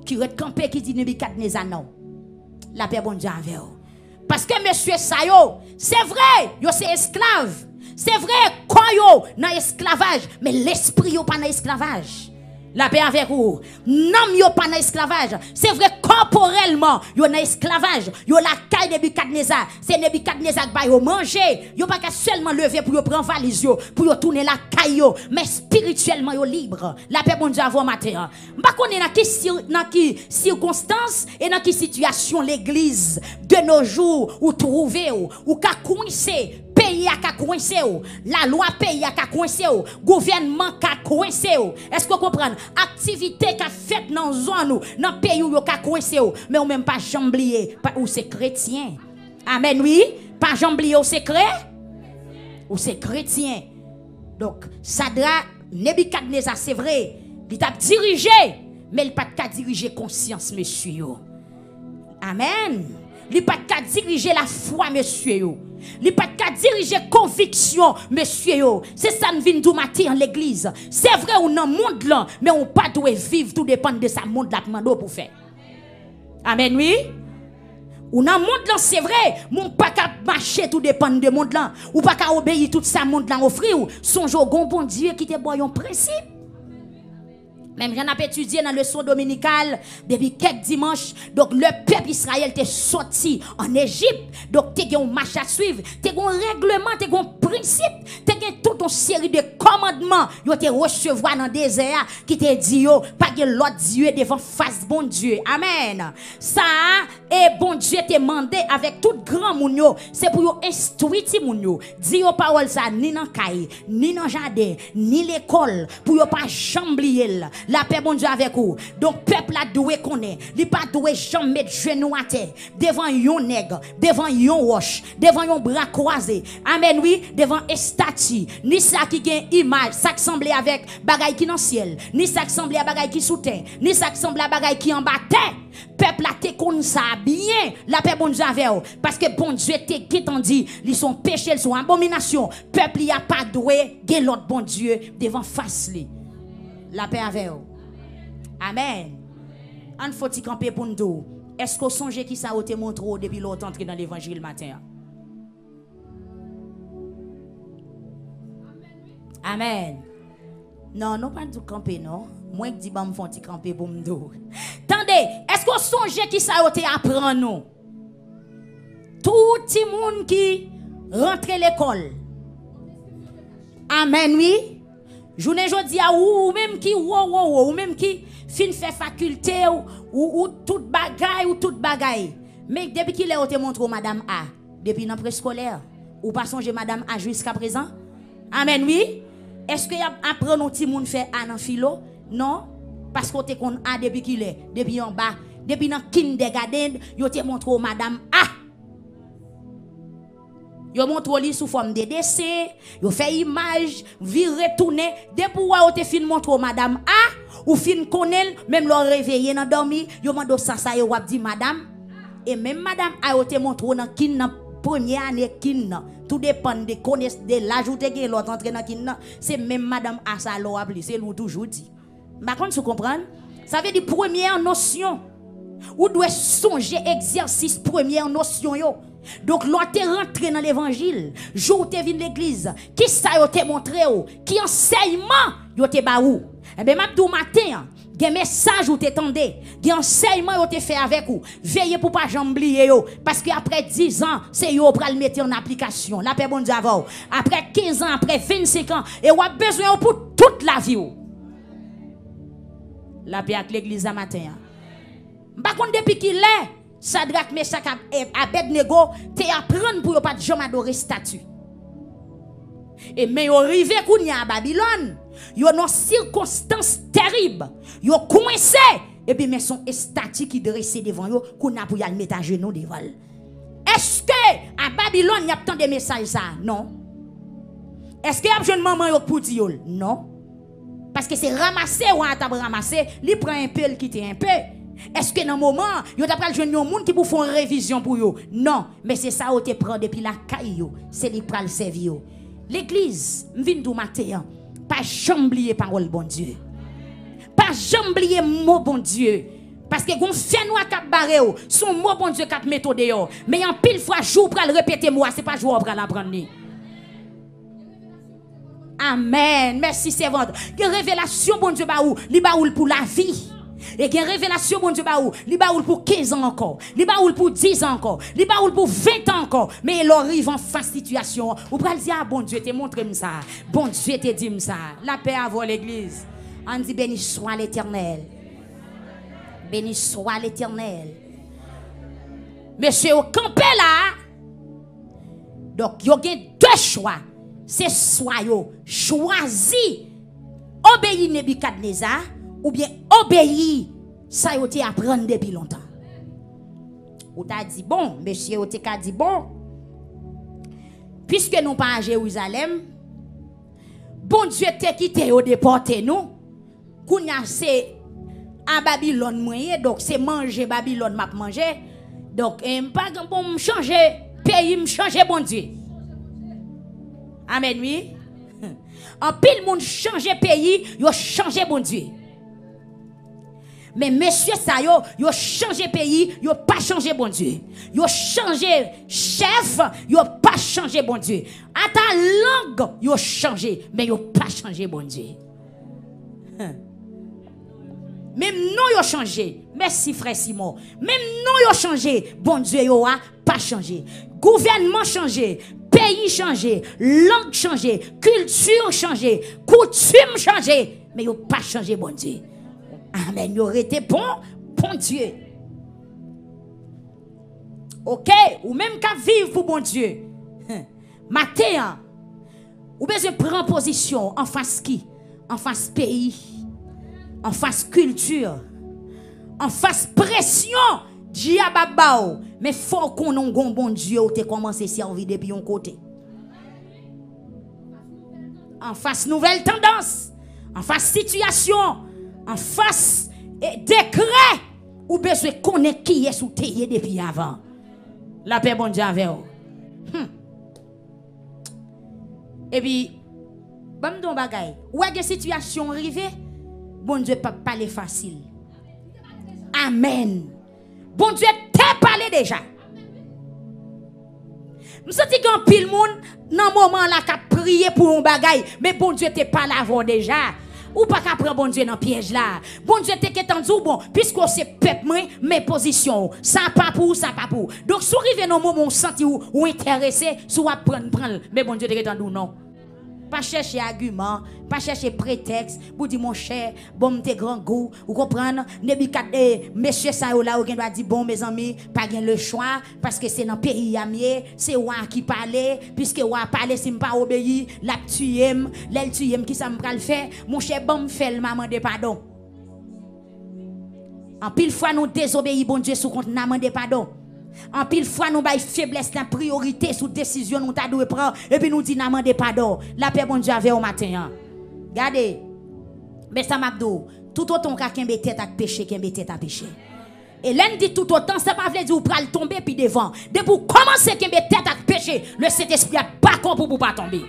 qui sont campés qui disent Nebuchadnezzar non. La paix bon Dieu Parce que monsieur Sayo, c'est vrai, yo c'est esclave. C'est vrai, quoi yo dans esclavage, mais l'esprit yo pas dans esclavage. La paix avec vous. Non, yo pas dans esclavage. C'est vrai, corporellement, yo dans esclavage. Yo la caille de Nebuchadnezzar. C'est Nebuchadnezzar qui va manger. Yo pas seulement lever pour yo prendre valise yo, pour yo tourner la caille yo, mais spirituellement yo libre. La paix bon Dieu avant matin. Pas connaît dans qui circonstance et dans quelle situation l'église de nos jours ou trouver ou ou ka coincé pays a coincé la loi pays a coincé gouvernement a coincé est-ce que vous comprenez activité qu'a fait dans zone dans pays où a coincé mais on même pas jamblier ou c'est chrétien Amen, oui. Pas j'oublie au secret. Ou c'est chrétien. Donc, Sadra, Nebuchadnezzar, c'est vrai. Il t'a dirigé. Mais il pas qu'à diriger conscience, monsieur. Amen. Il pas qu'à diriger la foi, monsieur. Il pas qu'à diriger conviction, monsieur. C'est ça nous vient matin en l'église. C'est vrai, on le monde là, mais on pas vivre, tout dépend de sa monde là pour faire. Amen, oui? Ou dans le monde là, c'est vrai, mon pas qu'à marcher, tout dépend de monde là. Ou pas qu'à obéir tout ça monde là offrir. Son jour, bon Dieu qui te boit un principe. Même j'en ai étudié dans le son dominical depuis quelques dimanches. Donc le peuple Israël était sorti en Égypte. Donc tu as un marche à suivre, tu as un règlement, tu as un principe, tu as toute une série de commandements. Tu te recevoir dans le désert qui te dit pas que l'autre Dieu devant face bon Dieu. Amen. Ça et bon Dieu te demandé avec tout grand moun c'est pour instruire moun yo. Dis yo parole ça ni dans caille, ni dans jardin, ni l'école pour yo pas jamblier la paix, bon Dieu, avec vous. Donc, peuple a doué qu'on est. Il pas doué jamais mettre genou à terre. Devant yon nègre, devant yon roche, devant yon bras croisé. Amen, oui, devant statue. Ni ça qui gagne image, ça qui avec bagaille qui dans ciel. Ni ça qui semble à bagaille qui sous. Ni ça qui semble à bagaille qui en bas. Peuple a te kon bien. La paix, bon Dieu, avec vous. Parce que bon Dieu te qui t'en dit, ils sont péchés, ils sont abomination. Peuple y a pas doué, l'autre bon Dieu devant face la paix avec vous. Amen. On faut y camper pour nous. Est-ce que vous songez qui ça a été montré depuis l'autre entrée dans l'évangile matin? Amen. Non, non, pas du camper, non. Moi qui dis, bah, me font camper pour nous. Attendez, est-ce que vous songez qui ça a été apprendre nous? Tout le monde qui rentre l'école. Amen, oui. Journée jodi a ou même qui ou ou ou même qui fin fait faculté ou ou, tout bagaille ou tout bagaille. Mais depuis qu'il a été montré madame A depuis notre préscolaire ou pas songer madame A jusqu'à présent? Amen oui. Est-ce que y a apprendre nos petit monde fait A dans philo Non parce qu'on te kon A depuis qu'il est depuis en bas depuis dans kindergarten yo te montré madame A Yo montre li sous forme de dessin, yo fait image, vi retourner, pour ou te fin montre madame A ou fin connaît même leur réveiller dans dormi, yo mando ça ça yo dit madame et même madame A yo te montre dans kin dans première année kin tout dépend de connaissance de l'âge ou te gen l'autre entrer dans kin c'est même madame A ça l'on appelé c'est lui toujours dit. Par contre, vous comprenez? Ça veut dire première notion. Ou doit songer exercice première notion yo. Donc, l'on est rentré dans l'évangile, jour tu venu l'église, qui ça te montré Qui enseignement yo te ba ou? Eh bien, m'abdou matin, des messages ou t'étendez, des enseignements ou te fait avec vous. Veillez pour pas jamblier yo parce qu'après 10 ans, c'est yo pour le mettre en application. La paix bon Dieu Après 15 ans, après 25 ans, et ou a besoin pour toute la vie. La paix avec l'église à matin. Par contre depuis qu'il est Sadrak, Meshach, Abednego, te apprendre pour pas jamais adorer statue. Et mais yo rive kounya à Babylone, yo dans circonstances terribles, yo coincé et puis mais son statue qui dressé devant yo kounya pour y mettre à genoux devant. Est-ce que à Babylone y a tant de messages ça Non. Est-ce que y a jeune maman yo pour dire Non. Parce que c'est ramasser ou à ramasser, li prend un peu, qui quitte un peu. Est-ce que dans un moment, vous avez besoin de monde qui vous font une révision pour vous Non, mais c'est ça que vous prend depuis la caille, c'est les pral servir. L'église, vient du matin, pas jamblier parole bon Dieu. Pas jamblier mot bon Dieu. Parce que vous fait nous à cap barré, son mot bon Dieu cap méthode Mais en pile fois jour pour le répéter moi, c'est pas jour pour l'apprendre. Amen. Merci c'est votre. révélation bon Dieu ba ou, li ba pour la vie. Et a révélation, bon Dieu, baou, li baoul pour 15 ans encore, li baoul pour 10 ans encore, li baoul pour 20 ans encore. Mais il arrive en face situation. Ou pral dire, ah, bon Dieu, te montre ça. Bon Dieu, te dit ça. La paix à l'église. On dit, béni soit l'éternel. Béni soit l'éternel. Monsieur, au campé là. Donc, il y a deux choix. C'est soit yo choisi obéir Nebuchadnezzar ou bien obéir, ça a été apprendre depuis longtemps. Ou t'a dit bon, monsieur, ou dit bon. Puisque nous pas à Jérusalem, bon Dieu t'a quitté au déporté nous. Kounya c'est à Babylone moyen, donc c'est manger Babylone m'a manger. Donc, et pas bon changer pays, me changer bon Dieu. Amen, oui. En pile monde changer pays, yo changer bon Dieu. Mais monsieur ça yo, yo changé pays, yo pas changé bon Dieu. Yo changé chef, yo pas changé bon Dieu. À ta langue, yo changé, mais yo pas changé bon Dieu. Même non yo changé. Merci frère Simon. Même non yo changé, bon Dieu yo a pas changé. Gouvernement changé, pays changé, langue changé, culture changé, coutume changé, mais yo pas changé bon Dieu. Amen. Il aurait été bon, bon Dieu. Ok? Ou même qu'à vivre pour bon Dieu. Matin, ou besoin prendre position en face qui? En face pays. En face culture. En face pression. Diababao. Mais faut qu'on ait un bon Dieu ou te commencé à servir depuis un côté. En face nouvelle tendance. En face situation en face et décret ou besoin connaître qui est sous terre depuis avant. La paix bon Dieu avec vous. Hmm. Et puis, bon don bagay, ou a des situations arrivées, bon Dieu pas parler facile. Amen. Bon Dieu t'a parlé déjà. Je que pile monde dans moment là qui prié pour un bagay, mais bon Dieu t'a parlé avant déjà. Ou pas qu'à prendre bon Dieu dans piège là. Bon Dieu t'es qu'étendu bon, puisque c'est peuple mes positions. Ça pas pour, ça pas pour. Donc, arrivez dans moment où senti ou, ou intéressé, soit prendre, prendre. Mais bon Dieu t'es qu'étendu non. Pas chercher argument, pas chercher prétexte pour dire mon cher, bon t'es grand goût, ou comprendre, Nebukadnezar, monsieur ça là, ou doit dire bon mes amis, pas gain le choix parce que c'est dans pays c'est moi qui parle, puisque moi parle si pas obéi, la tuem, l'elle tuem qui ça me le mon cher bon me fait maman de pardon. En pile fois nous désobéis bon Dieu sous compte n'a pardon. En pile fois, nous avons faiblesse, la priorité sous décision, nous avons prendre, et puis nous disons, pas pardon. La paix, bon Dieu, avait au matin. Hein. Regardez, mais ça m'a dit, tout autant qu'à qu'un tête à péché, qu'un tête à péché. Et l'un dit tout autant, ça pas veut dire que vous tomber puis devant. Dès pour commencer qu'un tête à péché, le Saint-Esprit a pas pour vous pas tomber.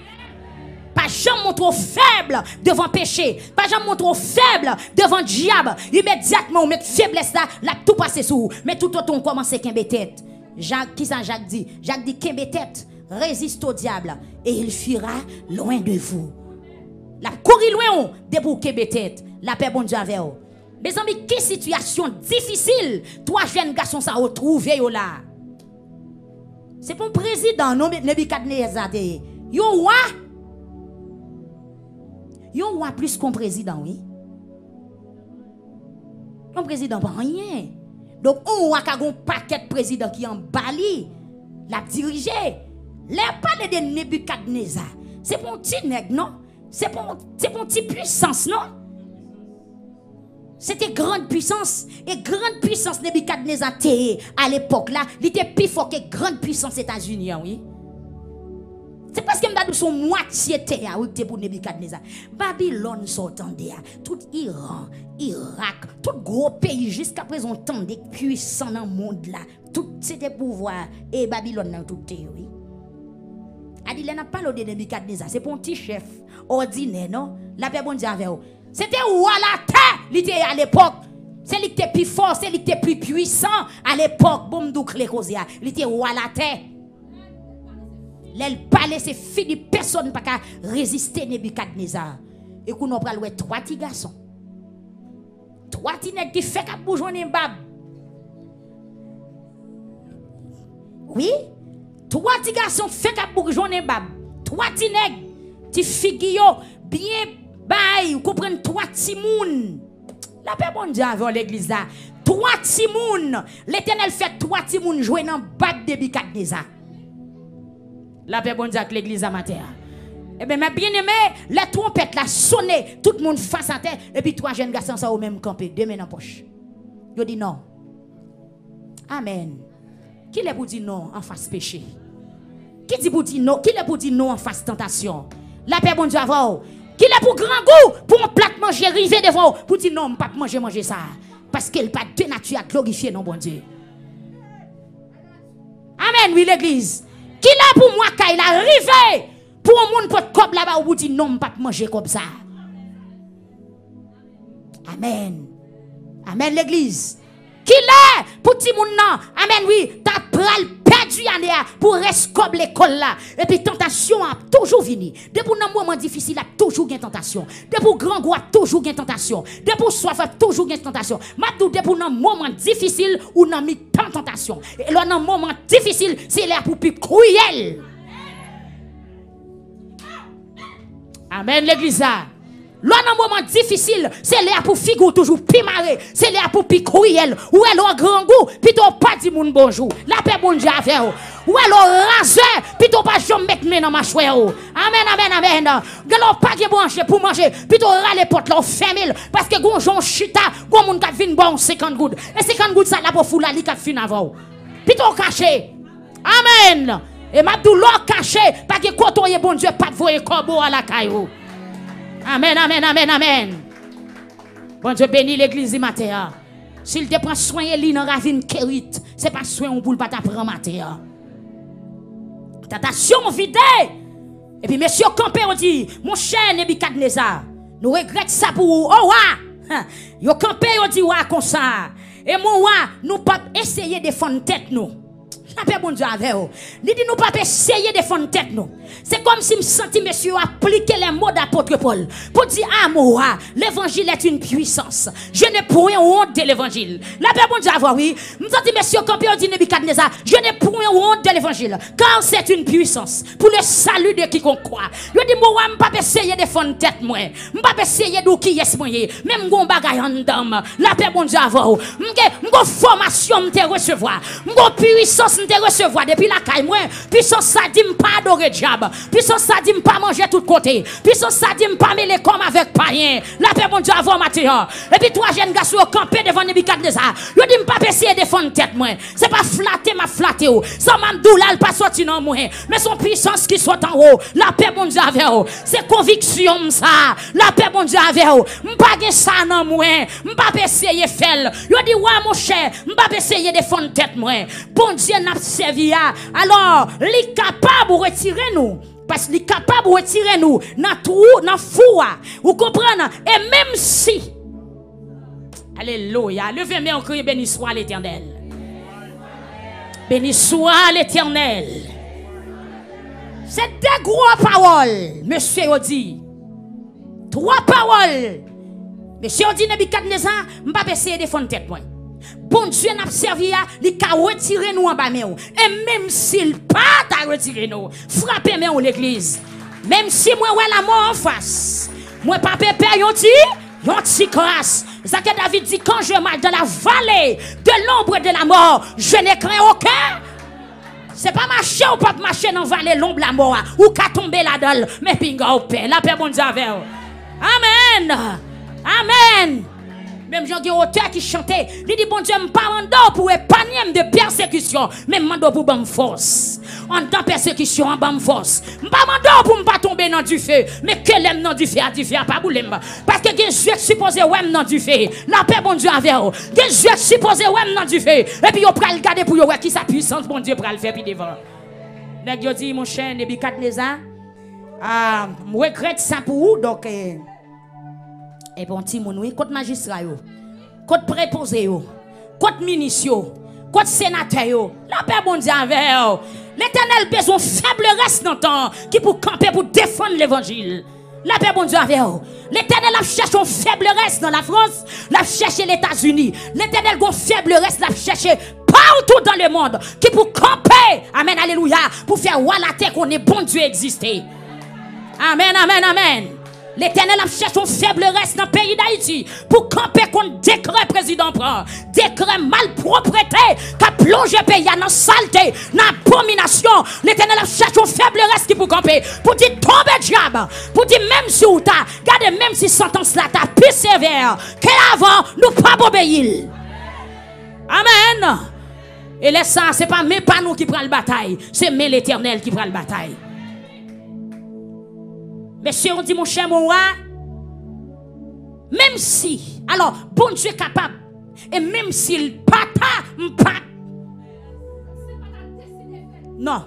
Pas jamais trop faible devant péché. Pas jamais trop faible devant diable. Immédiatement, on met faiblesse là, là tout passe sous. Mais tout autant, on commence qu'un tête. Jacques, qui ça Jacques dit? Jacques dit qu'un tête résiste au diable et il fuira loin de vous. La courir loin, de pour qu'un tête. La paix bon Dieu avec vous. Mes amis, quelle situation difficile, trois jeunes garçons ça retrouvé là? C'est pour le président, non, Nebuchadnezzar. Yo, wa, Yon roi plus qu'un président, oui. Un président pas rien. Donc on a un paquet de présidents qui en Bali, la diriger. Les parler de Nebuchadnezzar, c'est pour un petit nègre, non? C'est pour, c'est pour une petite puissance, non? C'était grande puissance. Et grande puissance Nebuchadnezzar à l'époque là, il était plus fort que grande puissance États-Unis, oui. C'est parce que je son moitié terre oui, pour Nebuchadnezzar. Babylone s'entendait, tout Iran, Irak, tout gros pays jusqu'à présent des puissants dans le monde là. Tout c'était pouvoir et Babylone dans toute théorie. Adil n'a pas de Nebuchadnezzar, c'est pour un petit chef ordinaire, non? La paix avec. C'était roi la terre, était à l'époque. C'est lui qui était plus fort, c'est lui qui était plus puissant à l'époque. Bon, il était roi la terre? L'elle parle, c'est fini, personne ne peut résister Nebuchadnezzar. Et qu'on a pris trois petits garçons. Trois petits qui fait qu'à bouger un bab. Oui? Trois petits garçons fait qu'à bouger un bab. Trois petits nègres, petits figures, bien bail, vous comprenez, trois petits moun. La paix bon Dieu avant l'église là. Trois petits moun. L'éternel fait trois petits moun jouer dans le bab de Nebuchadnezzar. La paix bon Dieu avec l'église matin. Eh bien, mes bien-aimés, la trompette la sonné, tout le monde face à terre, et puis trois jeunes garçons ça au même campé, deux mains en poche. Je dis non. Amen. Qui est pour dire non en face péché? Qui dit pour dire non? Qui est pour dire non en face tentation? La paix, bon Dieu, avant. Qui est pour grand goût, pour un plat manger, river devant, pour dire non, pas manger, manger ça. Parce qu'elle pas de nature à glorifier, non, bon Dieu. Amen, oui, l'église. Qui là pour moi, quand il arrivé, pour un monde pour comme là-bas, vous dit non, pas manger comme ça. Amen. Amen, l'église. Qui là? Pour ti moun nan? Amen, oui, t'as pral pour rescob l'école là. Et puis tentation a toujours venu. Depuis un moment difficile, a toujours une tentation. Depuis grand goût, a toujours une tentation. Depuis soif, a toujours une tentation. Maintenant, depuis un moment difficile, ou a mis tant tentation. Et là, un moment difficile, c'est là pour plus cruel. Amen, l'église. Dans un moment difficile, c'est là pour figure toujours pimaré, c'est là pour picouiller, ou elle a grand goût, puis pas dit mon bonjour. La paix bon Dieu avec Ou elle a rasé, puis pas jamais mettre dans ma chouette. Amen, amen, amen. Galo pas de branché pour manger, puis tu râle porte là, fermé, parce que gon chita, gon moun ka vin bon 50 gouttes. Et 50 gouttes ça là pour fou la li ka fin avant. Tu caché. Amen. Et m'a l'eau caché, parce que quand on est bon Dieu, pas de voyer corbeau à la caillou. Amen, amen, amen, amen. Bon Dieu bénit l'église du matin. S'il te prend soin, il dans ravine kérit, c'est pas soin pour pas t'apprendre matin. Tentation vide. Et puis monsieur Campé on dit, mon cher nous regrettons ça pour vous. Oh wa! Yo campé on dit wa comme ça. Et mon wa, nous pas essayer de défendre tête nous. La bon Dieu avec vous. Il dit nous pas essayer de défendre tête nous. C'est comme si senti monsieur appliquer les mots d'apôtre Paul pour dire ah moi l'évangile est une puissance. Je n'ai point honte de l'évangile. La paix bon Dieu avoir oui. Me senti monsieur campion dit Nebuchadnezzar, je n'ai point honte de l'évangile car c'est une puissance pour le salut de quiconque croit. Je dis moi me pas essayer de défendre tête moi. Me pas essayer de qui est moi même gon bagay en dame. La paix bon Dieu avoir. M'go formation me recevoir. M'go puissance me recevoir depuis la caille moi. Puissance ça dit pas adorer diable. Puissance ça dit pas manger tout côté. Puissance ça dit pas mêler comme avec païen. La paix mon Dieu avant matin. Et puis trois jeunes garçons campé devant Nebuchadnezzar. Je dis pas essayer défendre tête moi. C'est pas flatter ma flatter ou. Ça m'a doulal pas sorti non moi. Mais son puissance qui soit en haut. La paix mon Dieu avec vous. C'est conviction ça. La paix mon Dieu avec vous. M'pas ça non moi. M'pas essayer faire. Je dis ouais mon cher, m'pas essayer défendre tête moi. Bon Dieu n'a alors, il est capable de retirer nous. Parce qu'il est capable de retirer nous dans trou, dans. Vous comprenez? Et même si. Alléluia. Levez moi en cri, béni soit l'éternel. Béni soit l'éternel. C'est des gros paroles, monsieur Odi. Trois paroles. Monsieur Odi Nebuchadnezzar, je ne vais pas essayer de défendre tête. Bon Dieu n'a servi à, il a nous en bas Et même s'il pas t'a retiré nous, frappez nous l'église. Même si moi ouais la mort en face, moi pas pépé yon ti, yon ti crasse. Ça que David dit quand je marche dans la vallée de l'ombre de la mort, je n'ai craint aucun. C'est pas marcher ou pas marcher dans la vallée l'ombre de la mort ou qu'à tomber là-dedans, mais pinga au paix, la paix bon Dieu Amen. Amen. Même Jean auteur qui chantait, il dit bon Dieu, me pas pour épargner de persécution, mais mando pour bonne force. En temps persécution, en bonne force. Pas mando pour ne pas tomber dans du feu, mais que l'aime dans du feu, à du feu, pas boulem. Parce que les yeux supposé ouais dans du feu. La paix bon Dieu avec vous. Les yeux supposé ouais dans du feu. Et puis on prend le garder pour voir qui sa puissance bon Dieu pour le faire puis devant. Nèg yo dit mon cher Nebuchadnezzar, ah, je regrette ça pour vous donc eh, et bon, petit moun, oui, contre magistrat contre préposé contre ministre contre sénateur la paix bon Dieu avec L'éternel besoin faible reste dans temps qui pour camper pour défendre l'évangile. La paix bon Dieu avec L'éternel a cherché un faible reste dans la France, l'a cherché les États-Unis. L'éternel a faible reste, l'a cherché partout dans le monde qui pour camper. Amen, alléluia, pour faire la terre qu'on est bon Dieu exister. Amen, amen, amen. L'éternel a cherché un faible reste dans le pays d'Haïti pour camper contre décret président prend. Décret malpropreté qui a plongé le pays dans saleté, dans abomination. L'éternel a cherché un faible reste qui pour camper. Pour dire tomber diable. Pour dire même si ou ta, regardez même si sentence là plus sévère, qu'avant nous pas obéir. Amen. Et laisse ça, c'est pas même pas nous qui prend la bataille, c'est mais l'éternel qui prend la bataille. Monsieur, on dit mon cher, mon même si, alors, bon Dieu est capable, et même s'il pas pas, non.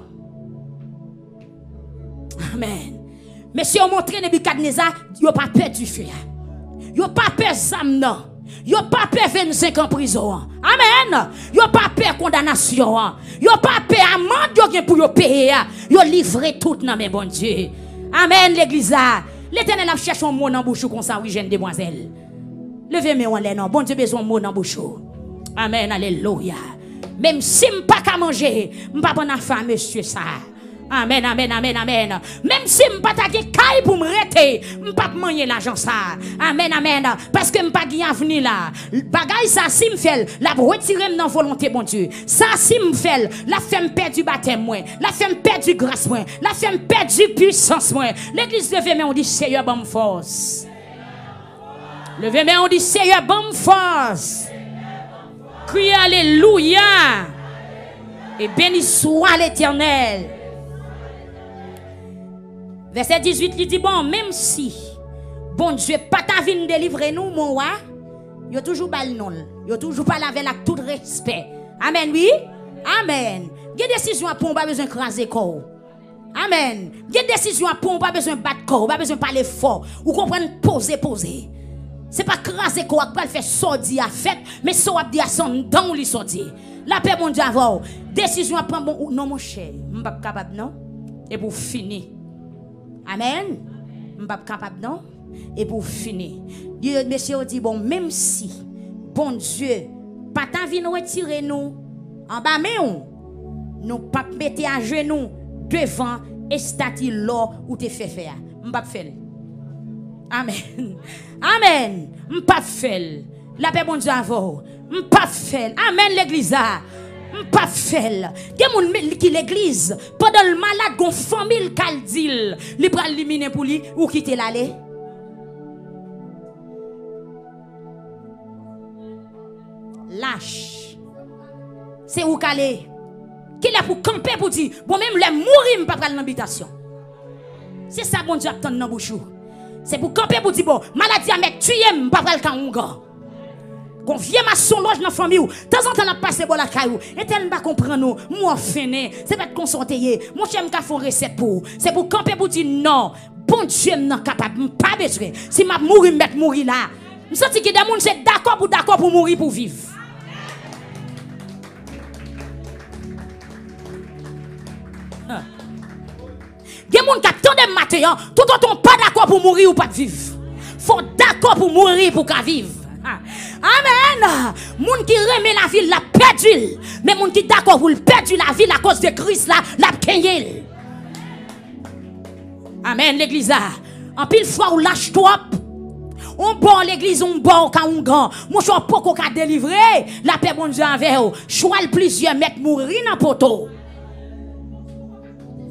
Amen. Mais si on montre Nebuchadnezzar, il pas peur du feu. Il n'a pas peur d'âme, non. Pas peur 25 ans en prison. Amen. Il pas peur condamnation. Il n'a pas peur amende pour payer. Il livré tout dans mes bon Dieu. Amen, l'église. L'éternel a cherché un mot dans bouche comme ça, oui, jeune demoiselle. Levez-moi en l'air, Bon Dieu, besoin mot dans bouche. Amen, alléluia. Même si je ne pas manger, je ne pas prendre femme, monsieur ça. Amen, amen, amen, amen. Même si je pas caille pour me rester, je pas manger l'argent ça. Amen, amen. Parce que je pas venir là. Bagaille ça, si je fais, la retirer dans volonté, bon Dieu. Ça, si je fais, la femme perd du baptême, moi. La femme perd du grâce, moi. La femme perd du puissance, moi. L'église levée, mais on dit Seigneur, bonne force. Levez, mais on dit Seigneur, bonne force. Criez Alléluia. Et béni soit l'Éternel. Verset 18, il dit, bon, même si, bon Dieu, pas ta vie délivrer nous, mon roi, il a toujours pas le nom. Il toujours pas lavé avec tout respect. Amen, oui? Amen. Il y a des décisions pour pas besoin de craser corps. Amen. Il y a des décisions pour pas besoin de battre corps, pas besoin de parler fort. Ou comprendre, poser, poser. C'est pas craser quoi, pas faire sortir à fête, mais va dire son dans lui sortir. La paix, mon Dieu, avant. Décision à prendre, bon, non, mon cher, je ne suis pas capable, non? Et pour finir. Amen. Je capable, non? Et pour finir. Dieu, monsieur, dit, bon, même si, bon Dieu, pas ta vie nous retirer nous, en bas, mais nous pas mettre à genoux devant et statue l'or où fait faire. Je. Amen. Amen. Fait. La paix bon Dieu avant. Fait. Amen l'église. M'pas fait. Gen moun qui l'église pendant le malade gon famille kal dit, li pral éliminer pour lui ou quitter l'aller. Lâche. C'est où calé. Qui est pour camper pour dire bon même les mourir m'pas pral l'habitation. C'est ça bon Dieu attend dans bouchou. C'est pour camper pour dire bon, maladie à mettre tuer, pas pral kan gars. Qu'on vient ma son loge dans la famille. De temps en temps, on a passé bon la caillou. Et tel pas comprendre nous. Moi, fini. C'est pas de consenter. Moi, j'aime qu'à faire recette pour. C'est pour camper pour dire non. Bon Dieu, non capable. Pas besoin. Si m'a mourir, mettre mourir là. Je sens que des gens c'est d'accord pour d'accord pour mourir pour vivre. A des gens qui attendent matin, tout autant pas d'accord pour mourir ou pas vivre. faut d'accord pour mourir pour vivre. Amen. Moun qui remet la vie, l'a perdu. Mais moun qui d'accord pour perdre la vie à cause de Christ, là, l'a gagné. Amen, l'église. En pile fois, on lâche trop. On bon l'église, on bon quand on grand. Mon choix pas qu'on délivrer. La paix bon Dieu envers vous. Choix plusieurs mettre mourir dans poteau.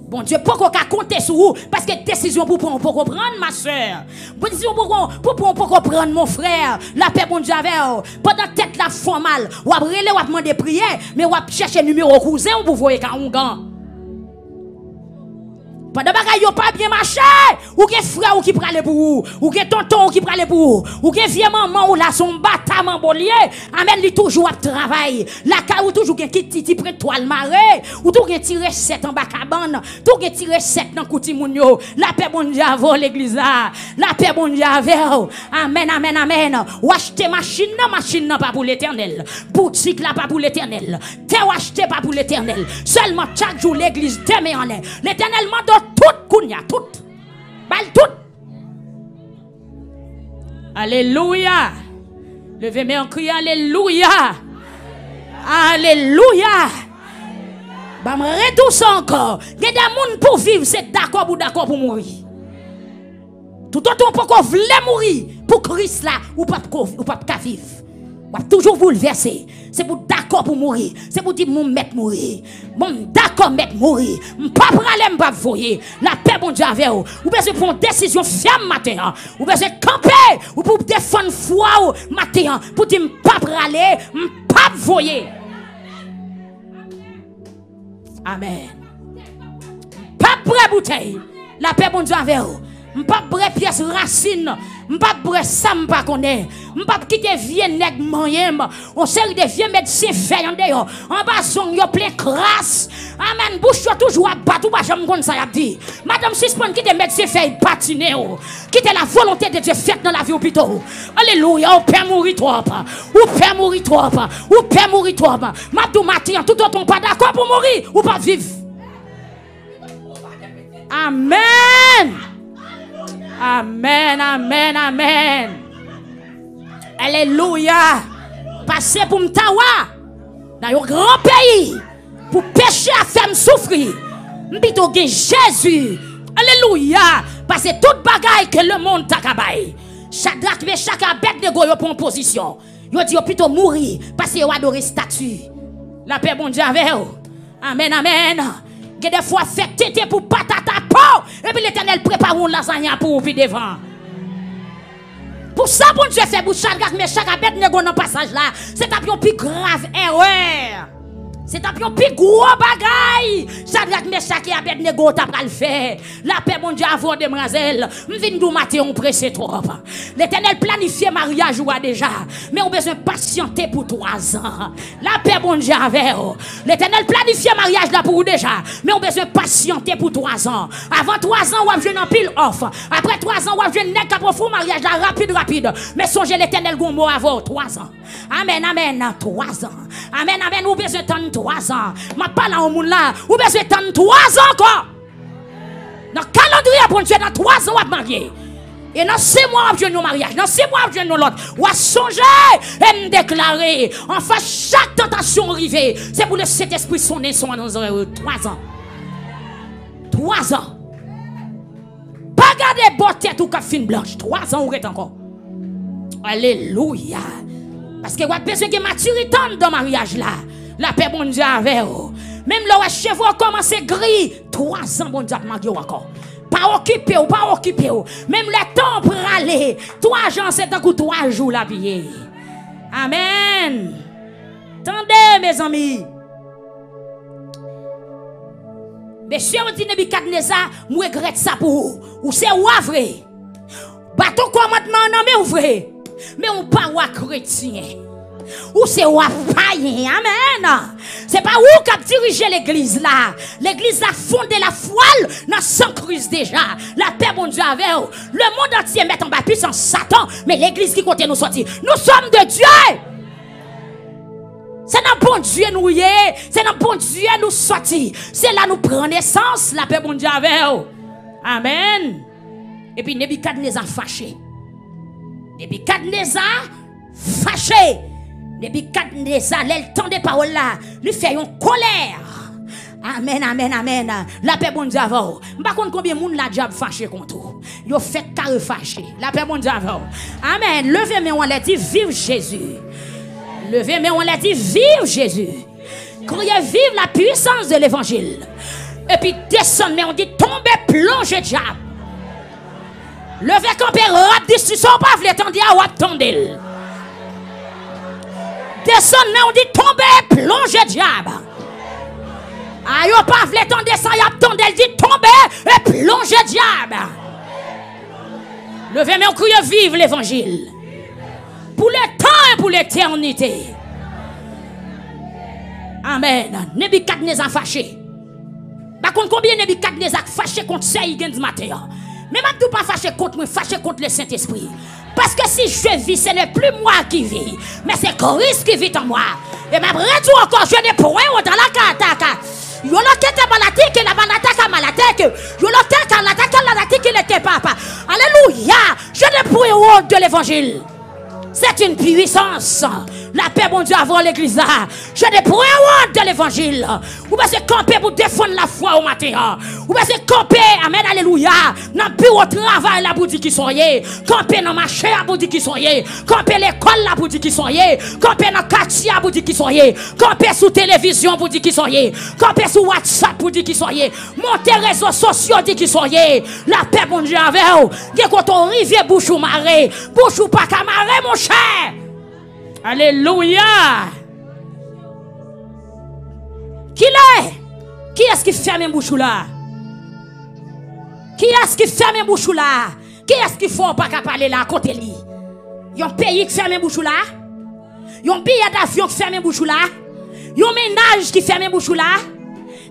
Bon Dieu, pourquoi qu'on compter sur vous? Parce que décision pour prendre, pour comprendre, ma soeur. Décision pour pour pour comprendre, mon frère. La paix, bon Dieu, avec Pendant tête la foi mal, ou après, ou demander prière, mais ou chercher numéro cousin, ou vous voyez quand on. Pendant que yo pas bien marché, ou que frère ou qui prale pour vous, ou que tonton qui prale pour vous, ou que vieux maman ou là son bâtiment bolier, amène lui toujours à travail. La ka ou toujours qui titi près toile marée, ou tout gen tiré 7 en bas cabane, tout gen tiré 7 dans kouti moun yo. La paix bon l'église là. La paix bon Dieu. Amen amen amen. Ou acheter machine non machine non pas pour l'éternel. Boutique là pas pour l'éternel. Te ou acheter pas pour l'éternel. Seulement chaque jour l'église met en l'air. L'éternel m'a tout kounya, tout. Bal tout. Alléluia. Levez-moi en cri, Alléluia. Alléluia. Bah, me encore. A des gens pour vivre, c'est d'accord ou d'accord pour mourir. Tout autant pour qu'on voulait mourir, pour Christ là, ou pas, ou pas vivre va toujours bouleverser. C'est pour d'accord pour mourir. C'est pour dire mon mettre mourir. Mon d'accord mettre mourir. Pas pralem pas voyer. La paix bon Dieu avec vous. Ou besoin prendre une décision ferme matin. Ou besoin camper ou pour défendre foi matin pour dire pas praler, pas voyer. Amen. Pas prêt bouteille. La paix, bon Dieu, avec vous. M'pas bre pièce racine, m'pas bre ça m'pas connaît. M'pas quitter vieux nèg moyen, on série de vieux médecins en dehors. En bas son yo plein crasse. Amen, bouche yo toujours à battre ou pas j'aime comme ça a dit. Madame suspend quitter médecin fait patiner Quitter la volonté de Dieu faite dans la vie hôpital. Alléluia, ou père mourir trop. Ou père mourir trop. Ou père mourir trop. Madou matin tout autant pas d'accord pour mourir ou pas vivre. Amen. Amen, amen, amen. Alléluia. Passez pour m'tawa dans un grand pays pour pécher à faire souffrir. M'pito Jésus. Alléluia. Passez toute bagaille que le monde t'a kabay. Shadrach, mais chaque bête de goyo pour position. Yo dit plutôt mourir parce que yo adore statue. La paix bon Dieu avec Amen, amen. Que des fois fait tété pour patata peau. Et puis l'éternel prépare une lasagne pour vous devant. Pour ça, bon Dieu fait bouche chaque mais chaque bête négo dans passage là. C'est un plus grave erreur. C'est un pion plus gros bagaille. Chadrach, mes chakis, à bête négo, pas le fait. La paix, mon Dieu, avant de m'raser. M'vindou, maté, on presse trop. L'éternel planifié mariage, ou déjà. Mais on besoin patienter pour trois ans. La paix, mon Dieu, avec. L'éternel planifié mariage, là, pour déjà. Mais on besoin patienter pour trois ans. Avant trois ans, ou a besoin pile off. Après trois ans, ou a besoin de nec fou mariage, là, rapide, rapide. Mais songez l'éternel, gombo, avant trois ans. Amen, amen, trois ans. Amen, amen, ou besoin de temps. 3 ans. Ma parle à un monde là, ou besoin 3 ans encore. Dans le calendrier pour Dieu, dans 3 ans, on va marier. Et dans ces mois, je nos mariage. Dans ces mois, je nos l'autre. Ou à et me déclarer. Enfin, chaque tentation arrivée, c'est pour le Saint-Esprit sonner son dans trois ans. Trois ans. Pas garder bonne tête ou fine blanche. Trois ans, ou encore. Alléluia. Parce que vous avez besoin dans le mariage. La paix, bon Dieu, avec vous. Même le cheveux commencent gris. Trois ans, bon Dieu, encore. Pas occupé ou pas occupé. Même le temps pour aller. Trois ans, c'est un coup, trois jours vie. Amen. Attendez, mes amis. Monsieur, on dit Nebuchadnezzar, moi regrette ça pour vous. Ou c'est vrai? Bateau commandement, non, mais vrai? Mais on pas chrétien? Ou c'est païen. Amen. C'est pas où qu'a dirigé l'église là. L'église a fondé la foile dans 100 crues déjà. La paix, mon Dieu, avec Le monde entier met en bas puissance Satan. Mais l'église qui compte nous sortir. Nous sommes de Dieu. C'est dans bon Dieu nous y C'est dans bon Dieu nous sortir. C'est là nous prenons naissance. La paix, mon Dieu, avec Amen. Et puis Nebuchadnezzar fâché. Nebuchadnezzar fâché. Nebuchadnezzar, le temps des paroles là, lui fait une colère. Amen, amen, amen. La paix, bon Dieu, avant. Par contre, combien de monde la diable fâché contre vous? Yo fait carré fâché. La paix, bon Dieu, avant. Amen. Levez mais on l'a dit, vive Jésus. Levez mais on l'a dit, vive Jésus. Criez, vive la puissance de l'évangile. Et puis descend, mais on dit, tombez, plongez, diable. Levez campé, rap discussion, pas vle tendre à wap tendel. Descend, mais on dit tomber, plonger diable. Ayo pas vle tendre ça, y a tendel, dit tomber et plonger diable. Levez mais on crie vive l'évangile. Pour le temps et pour l'éternité. Amen. Nebuchadnezzar fâché. Par contre, combien Nebuchadnezzar fâché contre ça, il du matin. Mais je ne pas fâché contre moi, fâché contre le Saint-Esprit. Parce que si je vis, ce n'est plus moi qui vis, mais c'est Christ qui vit en moi. Et même tout encore, je n'ai point dans la carte. Yo lo kete balatike la balataka malateke. Yo lo kete la taka la latike le papa. Alléluia. Je ne point de l'évangile. C'est une puissance. La paix, mon Dieu, avant l'église. Je ne pourrais honte de l'évangile. Ou bien c'est camper pour défendre la foi au matin. Ou bien c'est camper, amen, alléluia. Dans le bureau de travail là pour dire qui soyez. Camper dans le marché là pour dire qui soyez. Camper l'école là pour dire qui soyez. Camper dans le quartier pour dire qui soyez. Camper sous télévision pour dire qui soyez. Camper sur WhatsApp pour dire qui soyez. Monter réseaux sociaux dire qui soyez. La paix, mon Dieu, avec vous. Dès qu'on rivière bouche ou marée. Bouche ou pas camaré, mon cher. Alléluia. Qui est Qui est-ce qui ferme un bouchou là? Qui est-ce qui ferme un bouchou là? Qui est-ce qui faut pas parler là à côté lui? Yon pays qui ferme un bouchou là? Yon billet d'avion qui ferme un bouchou là? Yon ménage qui ferme un bouchou là?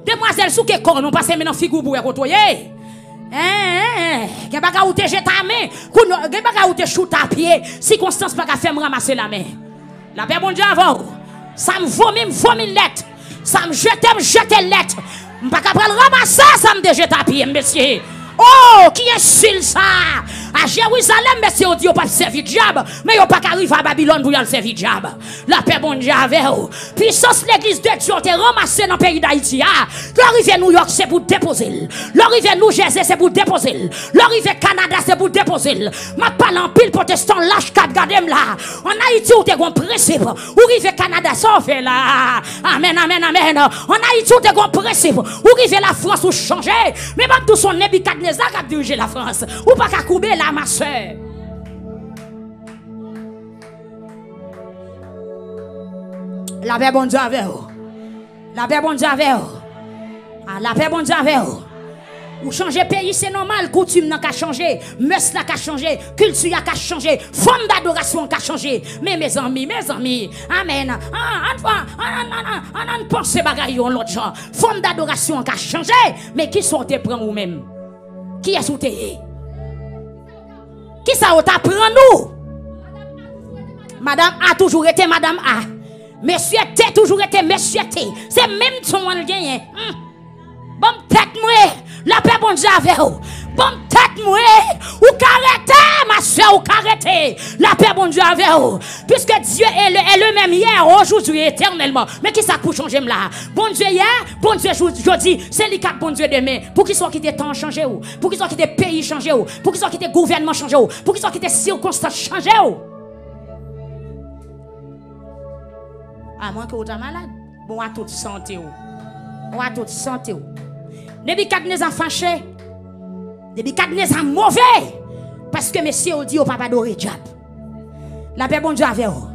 Demoiselle sous que corps, non passe maintenant figure pour côtoyer. Hein, hein, baga ou te jeta main, gen baga ou te shoot à pied, si Constance pas faire me ramasser la main. La paix bon Dieu avant. Ça me vomit, me vomit lettre. Ça me jette, me jette lettre. M'pas capable ramasser, ça me déjette à pied, monsieur. Oh, qui est style ça? À Jérusalem, mais c'est dit, pas servir diable, mais yon pas arriver à Babylone pour y servir diable. La paix bon Dieu avec. Puissance l'église de Dieu te ramassé dans le pays d'Haïti. Ah. L'arrivée New York, c'est pour déposer. L'arrivée New Jersey, c'est pour déposer. L'arrivée Canada, c'est pour déposer. Ma parle en pile protestant, lâche quatre gardem là. En Haïti, où t'es un principe. Où arrive Canada, ça fait là. Amen, amen, amen. En Haïti, où t'es un principe. Où arrive la France, où changer. Mais même tout son Nebuchadnezzar qui a dirigé la France. Ou pas qu'à couper là, ma soeur. La paix bon Dieu avec vous. La paix bon Dieu avec vous. Ah, la paix bon Dieu avec vous. Ou changer pays, c'est normal. Coutume n'a qu'à changer. Mœurs n'a qu'à changer. Culture n'a qu'à changer. Forme d'adoration n'a qu'à changer. Mais mes amis, mes amis, Amen. On ne pense pas l'autre genre. Forme d'adoration n'a qu'à changer. Mais qui sont tes prends ou même? Qui est sous Qui ça t'apprend nous? Madame A toujours été Madame A. Monsieur T toujours été Monsieur T. C'est même son on gagne. Hmm. Bon tête moi, la paix bon avec vous. Bon tête moi, ou carrete, ma soeur, ou carrete. La paix bon Dieu avec vous. Puisque Dieu est le, même hier, aujourd'hui, éternellement. Mais qui ça pour changer là? Bon Dieu hier, bon Dieu aujourd'hui, c'est le bon Dieu demain. Pour qu'ils soit quitté temps changé ou, pour qu'ils soit quitté pays changé ou, pour qu'ils soit quitté gouvernement changé ou, pour qu'ils soit quitté circonstances changé ou. À moins que vous êtes malade. Bon à toute santé ou. Bon à toute santé ou. Nebuchadnezzar fâché. Nebuchadnezzar mauvais. Parce que messieurs ont dit au papa d'oré diable. La paix bon Dieu avec vous.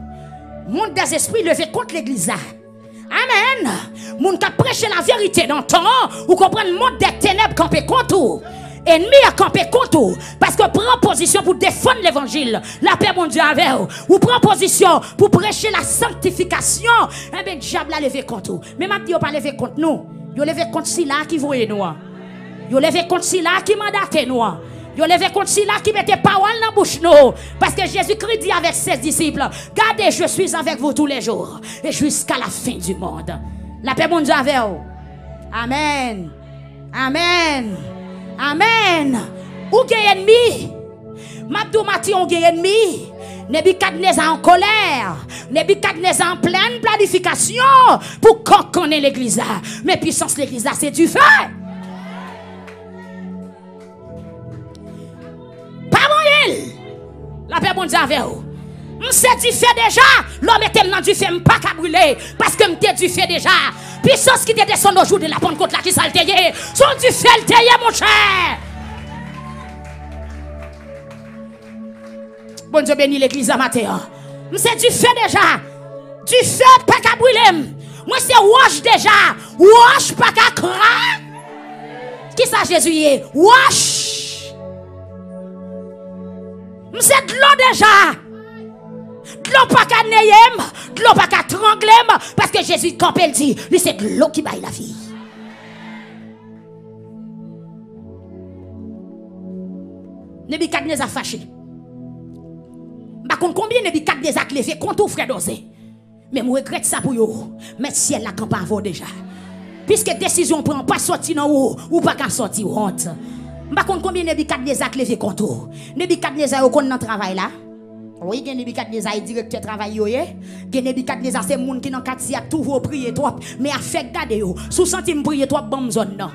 Monde des esprits levé contre l'église Amen. Monde qui prêché la vérité dans le temps. Ou comprendre monde des ténèbres campé contre ennemi a campé contre parce que prend position pour défendre l'évangile la paix bon Dieu avec vous ou position pour prêcher la sanctification eh bien diable a levé contre mais m'a dit pas levé contre nous Yo levé contre si là qui voyait nous. Yo levé contre si là qui mandate nous. Yo levé contre si là qui mettait parole dans la bouche. Parce que Jésus-Christ dit avec ses disciples, gardez, je suis avec vous tous les jours et jusqu'à la fin du monde. La paix mon Dieu avec vous. Amen. Amen. Amen. Ou gagne ennemi? Mabdou Mati on gagne ennemi? Nebuchadnezzar en colère. Nebuchadnezzar en pleine planification pour connaisse l'église. Mais puissance l'église, c'est du feu. La paix bon Dieu avec vous. M'sais du feu déjà. L'homme était dans du feu, pas qu'à brûler. Parce que m'était du feu déjà. Puissance qui te descend au jour de la qui s'altéye. Son du feu, le mon cher. Bon Dieu bénit l'église à matin. C'est du feu déjà. Du feu pas qu'à brûler. Moi c'est wash déjà. Wash pas qu'à craindre. Qui ça Jésus est? Wash. C'est de l'eau déjà. De l'eau pas qu'à neyem. De l'eau pas qu'à trangler. Parce que Jésus, quand il dit, c'est de l'eau qui baille la vie. a fâché. Par contre, combien de quatre des actes levés contre frère dosé. Mais je regrette ça pour vous. Mais ciel la campagne vaut déjà. Puisque décision prend pas sortir dans haut ou pas qu'à sortir honte. Par contre, combien levés contre vous. Nebuchadnezzar est dans travail là? Oui, gen Nebuchadnezzar est directeur travail yo ye. Gen Nebuchadnezzar c'est moun qui dans quartier a toujours prier trop mais a fait garder yo. Sous prier trop bon zone non?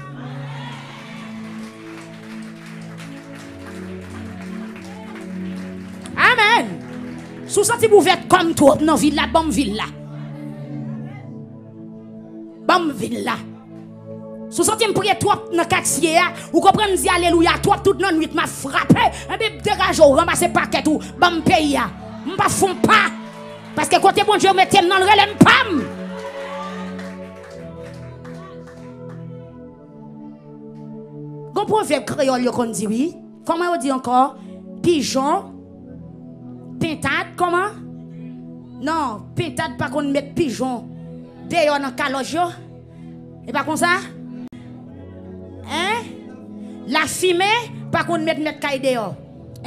Amen. Sous senti vous faites comme toi dans ville la bonne ville. Bonne ville. Sous senti me prier trop dans quartier ou comprenez dire alléluia toi toute la nuit m'a frappé. Et bien dégage ramasser paquet tout bon pays m'pas font pas. Parce que côté bon Dieu mettez dans le relais pam. Gon proverbe créole qu'on dit oui. Comment on dit encore? Pigeon. Pintade, comment? Non, pintade pas qu'on met pigeon. D'ailleurs dans caloge Et pas comme ça? Hein? La fumée, pas qu'on met mettre caille dehors.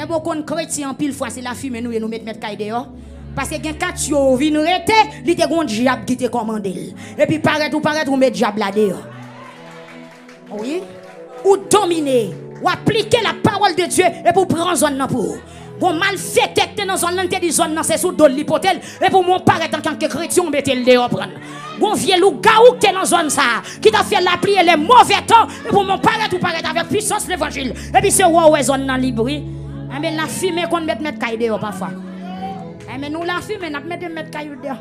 Et bon qu'on chrétien pile fois c'est la fumée nous et nous mettre mettre caille dehors. Parce que quand quatre yo vin rete, li te gon diable qui te commandé. Et puis paraît ou paraît ou mettre diable là dehors. Oui? Ou dominer, ou appliquer la parole de Dieu et pour prendre zone pour. Bon mal fait dans zone dit zone c'est sous l'hypothèse et pour mon paraître en tant que chrétien mettez le dehors. Bon vieux loup gaou qui est dans zone ça qui t'a fait la prière les mauvais temps et pour mon paraître ou paraître avec puissance l'évangile. Et puis c'est ouais zone dans libre. Mais la fumée qu'on met mettre caille dehors parfois. Mais nous la fumée n'a mettre mettre caille dehors.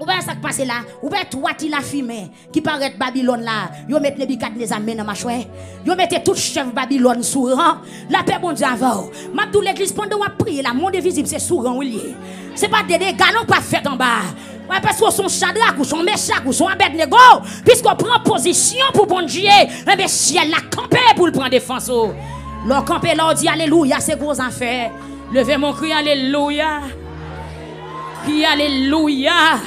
Ou bien ça qui passe là, ou bien toi qui la fumé, qui paraît Babylone là, yo met Nebuchadnezzar dans ma chouette, yo mettez tout chef Babylone sous rang, la paix bon Dieu avant. Ma tout l'église pendant on prie là, monde visible c'est sous rang lié. C'est pas des dégâts non pas fait en bas. Ouais, parce que son Shadrach ou son Meshach ou son Abednego, puisqu'on prend position pour bon Dieu, eh bien ciel la campé pour le prendre défense. Leur campé leur dit alléluia, c'est gros affaires. Levez mon cri alléluia. Cri alléluia.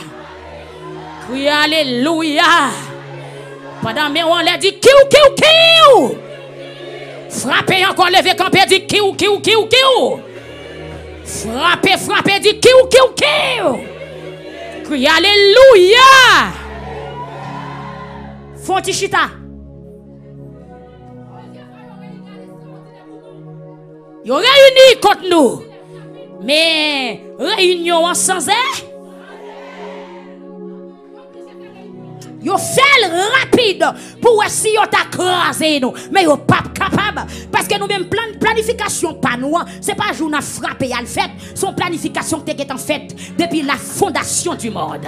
Oui, alléluia. Pendant que on l'a dit kiou, kiou, kiou. Frappez encore, levez campé, dit kiou, kiou, kiou, kiou. Frappez, frappez, dit kiou, kiou, kiou. Crie alléluia. Fontichita. Yo réuni contre nous. Mais réunion sans air. Yo fait rapide pour essayer de craser nous. Mais yo pas capable. Parce que nous même plan planification pas nous. Hein. C'est pas jour n'a frappé à le fait. Son planification qui est en fait depuis la fondation du monde.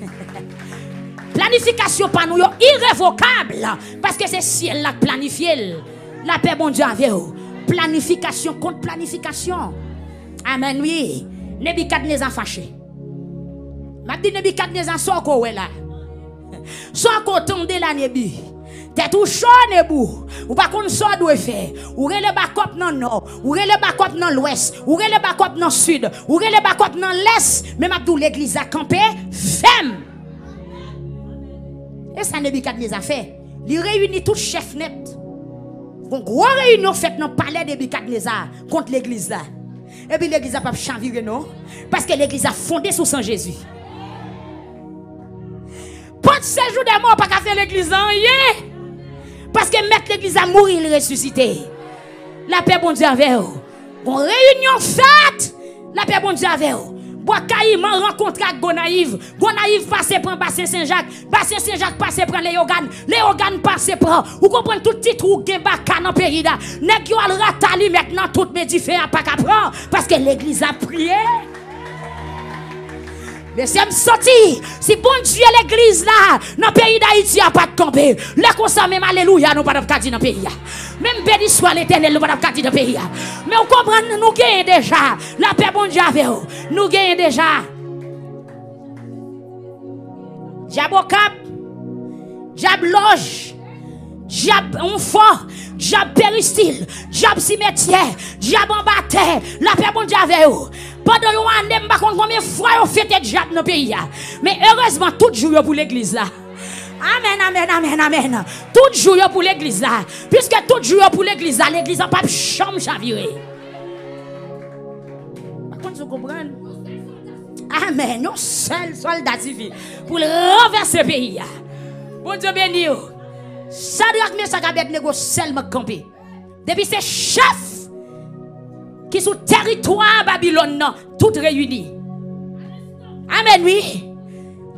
planification pas nous irrévocable. Parce que c'est ciel la planifié. La paix bon Dieu avec vous. Planification contre planification. Amen, oui. Nebuchadnezzar fâché. M'a dit Nebuchadnezzar sort quoi là. Soit qu'on tombe la nebi. T'es tout chaud nebou. Ou pas qu'on sort doit faire. Ou le bakop dans nord, ou le bakop dans l'ouest, ou le bakop dans sud, ou le bakop dans l'est. Même Abdou l'église a campé, femme. Et ça Nebuchadnezzar fait. Il réunit tout chef net. Une grosse réunion faite dans le palais de contre l'église là. Et puis l'église a pas chaviré non? Parce que l'église a fondé sur Saint Jésus. De séjour de mort, pas qu'à faire l'église en yeah. Parce que mettre l'église à mourir, il ressuscité. La paix, bon Dieu, avec vous. Bon, réunion faite. La paix, bon Dieu, avec vous. Bois caïman rencontre avec Gonaïve. Gonaïve passe pour Bassin Saint-Jacques. Bassin Saint-Jacques passe pour Léogane. Léogane passe pour. Vous comprenez tout trou qui est dans le pays. Nèg yo al ratali maintenant tout mes différents pas prendre. Parce que l'église a prié. Laissez-moi sortir. Si bon Dieu l'église là, dans le pays d'Haïti, a pas de camper. Le ça, même alléluia, nous pas de dans le pays. Même béni soit l'éternel, nous pas de dans le pays. Mais vous comprenez, nous gagnons déjà. La paix, bon Dieu. Nous gagnons déjà. Diable cap, diable loge, diable on fort, diable péristyle, diable cimetière, diable en bataille. La paix, bon Dieu, avec vous. Pendant une année, je ne sais pas combien de fois on fait des diable dans le pays. Mais heureusement, tout jour pour l'église là. Amen, amen, amen, amen. Tout jour pour l'église là. Puisque tout jour pour l'église là, l'église n'a pas de chambre chavirée. Par contre, vous comprenez? Amen. Un seul soldat civil pour renverser le pays. Bon Dieu. Sadrak Mesak Abednego seulement campé. Depuis ses chefs qui sont territoire Babylone, toutes réunies. Amen, oui.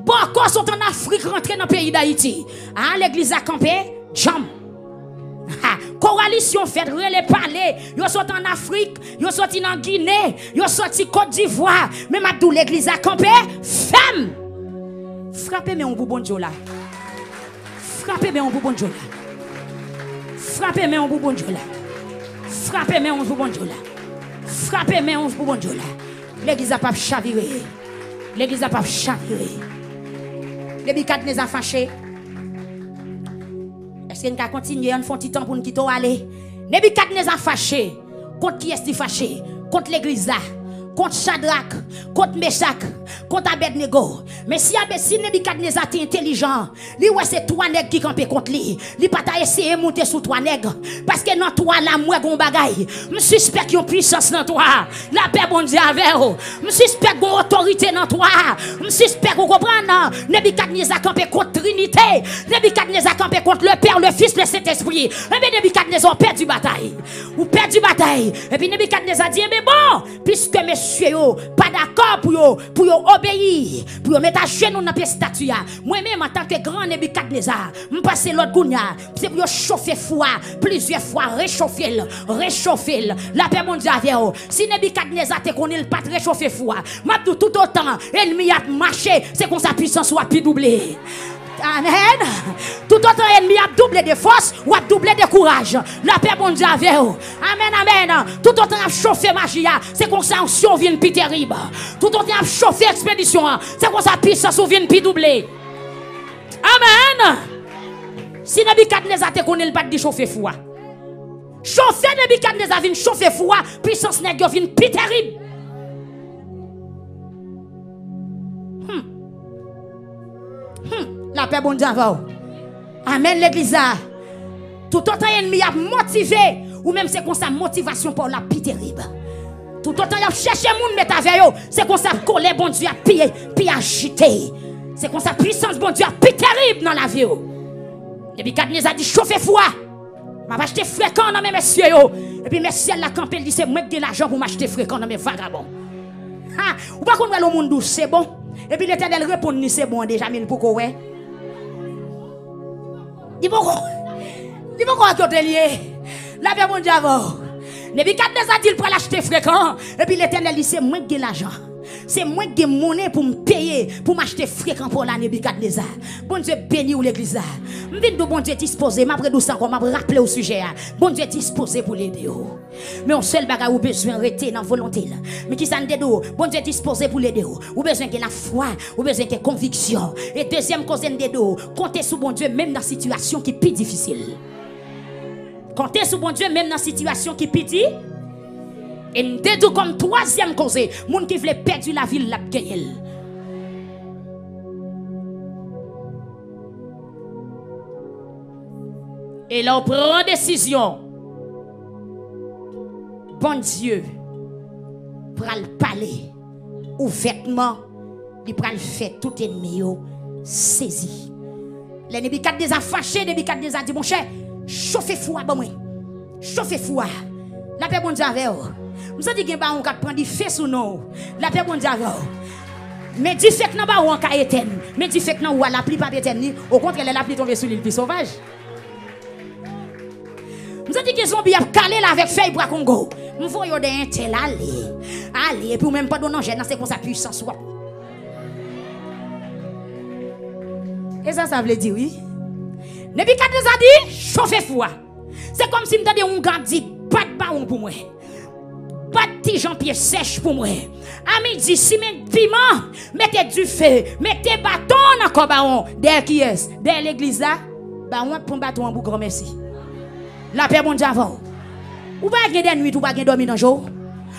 Beaucoup sont en Afrique rentrés dans le pays d'Haïti? Ah, l'église a campé, jam. Coalition fait les palais. Ils sont en Afrique, ils sont en Guinée, ils sont en Côte d'Ivoire. Même à l'église a campé, femme. Frappez mais on vous bon Dieu là. Frappez mais on vous bon Dieu là. Frappez mais on vous bon Dieu là. Frappez mais on vous bon Dieu là. Frappez mais on pour bon Dieu là. L'église n'a pas chaviré. L'église n'a pas chaviré. Depuis quatre a fâché. Est-ce qu'on peut continuer, on un petit temps pour nous quitter aller? Nebuchadnezzar fâché. Contre qui est-ce fâché? Contre l'église là contre Shadrach, contre Meshach, contre Abednego. Mais si Nebuchadnezzar est intelligent, lui ouais c'est trois nègres qui campent contre lui. Lui pas ta essayer monter sous trois nègres parce que dans toi là moi gon bagaille. Me suspect qu'il y a puissance dans toi. La paix bon Dieu avec vous. Me suspect qu'il autorité dans toi. Me suspect qu'on comprend Nebuchadnezzar campé contre Trinité. Nebuchadnezzar campé contre le Père, le Fils, le Saint-Esprit. Et eh bien Nebuchadnezzar perdu bataille. Ou perdu bataille. Et puis Nebuchadnezzar dit mais bon, puisque mes pas d'accord pour yo, pour yo obéir, pour yo mettre à genoux dans la statue. Moi-même, en tant que grand Nebuchadnezzar, je passe l'autre gounia, c'est pour chauffer foi, plusieurs fois, réchauffer, réchauffer. La paix mondiale, si Nebuchadnezzar te connaît pas réchauffer foi, m'a tout autant, ennemi a marché, c'est qu'on sa puissance soit plus doublée. Amen. Tout autre ennemi a doublé de force ou a doublé de courage. La paix bon Dieu avec vous. Amen, amen. Tout autre a chauffé magie. C'est comme ça on vient plus terrible. Tout autre a chauffé expédition. C'est comme ça puissance vient plus doublé. Amen. Si Nebuchadnezzar te connaît pas de chauffer foi. Chauffer Nebuchadnezzar vient chauffer foi, puissance nèg vient plus terrible. Hmm. Hmm. La paix, bon Dieu, Amen, l'église. Tout autant ennemi a motivé, ou même c'est comme sa motivation pour la plus terrible. Tout autant il a cherché monde mettre avec c'est comme ça coller bon Dieu a piller, puis agiter. C'est comme ça puissance bon Dieu a plus terrible dans la vie. Depuis nous a dit chauffer foi. M'a acheté fréquent dans mes messieurs Et puis messieurs la campé dit c'est moi qui l'argent pour m'acheter fréquent dans mes vagabonds. Ha, ou pas qu'on le monde c'est bon? Et puis l'éternel répond c'est bon déjà mais pourquoi ouais. Dis pourquoi Dis pourquoi tu es lié La paix mon Dieu avant. Nebuchadnezzar dit pour l'acheter fréquent. Et puis l'éternel dit c'est moi qui ai l'argent. C'est moi qui ai monnaie pour me payer, pour m'acheter fréquent pour la Nebuchadnezzar. Bon Dieu béni ou l'église. Je de bon Dieu disposer, m'a douce encore, m'a rappelé au sujet. Bon Dieu disposé pour l'aider. Mais on seul bagage ou besoin rester dans volonté. Mais qui s'en dédo, bon Dieu disposé pour l'aider. Ou besoin que la foi, ou besoin que conviction. Et deuxième cause de dos, comptez sur bon Dieu même dans la situation qui est plus difficile. Comptez sur bon Dieu même dans la situation qui est plus difficile. Et nous comme troisième cause, monde qui veut perdre la ville l'a gagné. Et là, on prend décision. Bon Dieu, pour le parler ouvertement, il le fait tout ennemi saisi. Les des a fâché, des a dit mon cher, chauffez foi, bon moi. Chauffez foi. La paix bon Dieu avec vous. Je dis que on va prendre du feu sous nous. La paix bon Dieu Mais du fait que nous pas on éteindre. Mais du fait que nous la pluie pas éteindre. Au contraire, la pluie tombe sur l'île plus sauvage. Je dis que zombie a calé là avec feuille pour Congo. Je vois yo un tel aller. Aller et puis même pas donner gêne c'est comme ça puissance Et ça ça veut dire oui. Nebuchadnezzar dit chauffez foi. C'est comme si me dit un gars dit pas de baron pour moi pas de petit Jean-Pierre sèche pour moi. À midi, si mes piment, mettez du feu, mettez bâton dans le baron. Derrière qui est Derrière l'église là, bah on prend bâton en grand merci. La paix mon Dieu avant. Ou pas gagner des nuits, ou pas gagner dormir dans le jour?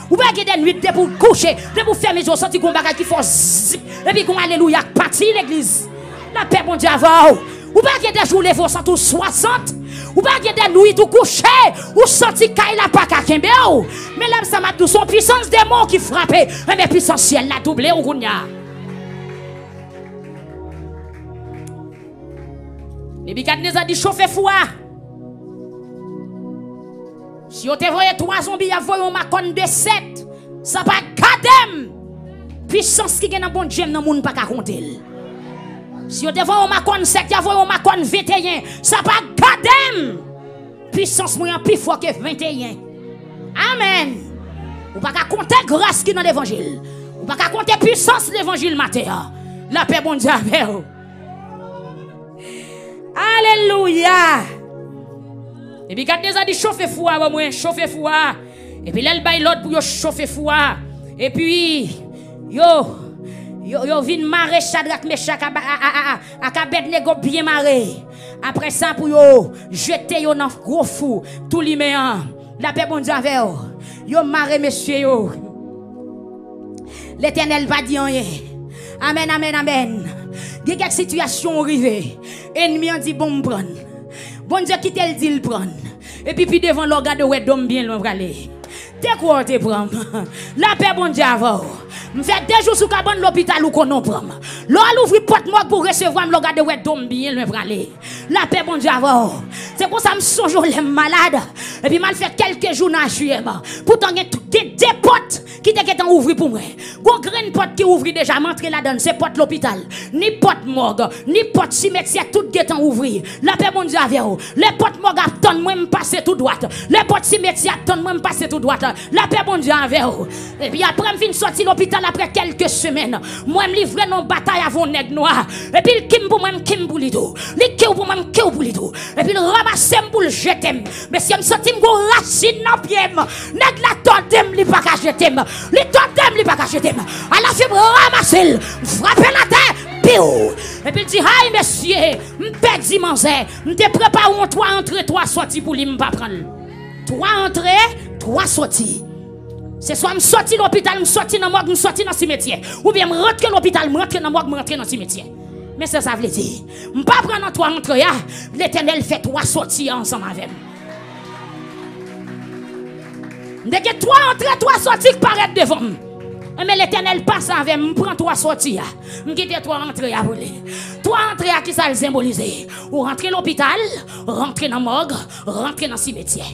Ou pas gagner des nuits pour coucher, pour fermer les yeux, sentir qu'on bagage qui fait et puis qu'on alléluia parti l'église. La paix mon Dieu avant. Ou pas gagner des jours les vos 60 ou pas des nuits tout couché, ou sorti kaila la pas kembe Mais là ça m'a tout son puissance des mots qui frappait, mais puissance ciel la doublé ou gounya. Nebuchadnezzar dit chauffer foi. Si vous te voyez trois zombies, vous voyez un macon de sept. Ça pas kadem. Puissance qui est dans bon Dieu dans monde pas compter. Si vous devez un macon 7, vous avez un macon 21. Ça pas gadem. Puissance moyen plus fort que 21. Amen. Vous pas compter grâce qui est dans l'évangile. Vous pas compter puissance l'évangile matin. La paix bon Dieu avec vous. Alléluia. Et puis, quand a dit chauffer foi, moi, chauffer foi. Et puis, là, il l'autre pour chauffer foi. Et puis, yo, Yo, yo vin marrer Shadrach, Meshach, à Abednego bien marré. Après ça, pour yo, jeter yo dans gros fou, tout liméan. La paix bon Dieu avec yo. Yo marré, monsieur yo. L'éternel va dire rien. Amen, amen, amen. A quelques situations arrivées. Ennemi a dit bon prendre. Bon Dieu qui te dit le prendre. Et puis, puis devant l'organe de ouais, bien loin aller. T'es quoi te prendre? La paix bon Dieu avant. Je fais deux jours sous cabane l'hôpital où qu'on en prend. L'on ouvre porte moi pour recevoir me regarder ouais dom bien le aller. La paix bon Dieu avant. C'est pour ça que je songe les malade. Et puis mal fait quelques jours dans le Pourtant il y a des potes qui étaient ouvrir pour moi. Gon grain porte qui ouvre déjà m'entrer là-dedans, c'est porte l'hôpital. Ni porte morgue, ni porte cimetière tout est ouvrir. La paix bon Dieu avec Les portes morgue attendent moi me passer tout droit. Les portes cimetière attendent moi me passer tout droit. La paix bon Dieu avec Et puis après je viens sortir l'hôpital après quelques semaines, moi me livrer dans bataille avant nèg noir. Et puis il kim pour moi, kim pour. Il kill pour moi, pour. Et puis il ramasse pour le jeter. Mais si je senti racine dans pied, nèg la totem li pas ka jeter. Totem li pas jeter. À la fibre ramasser, frapper la terre. Et puis il dit, aïe messieurs, m'pète manzé, m'te prépare un trois entrées, trois sorties pour lui m'pas prendre. Trois entrées, trois sorties. C'est soit je sorti de l'hôpital, je sorti dans morgue, je sorti dans le cimetière. Ou bien je rentre dans l'hôpital, je rentre dans morgue, je rentre dans le cimetière. Mais ça, ça veut dire, je ne pas prendre trois entrées, l'éternel fait trois sorties ensemble avec moi. Dès que trois entrées, trois sorties qui devant moi. Mais l'éternel passe avec moi, prend trois sorties. Je quitte trois entrées à voler. Trois entrées à qui ça le symbolise? Ou rentrer l'hôpital, rentrer dans morgue, rentrer dans le cimetière.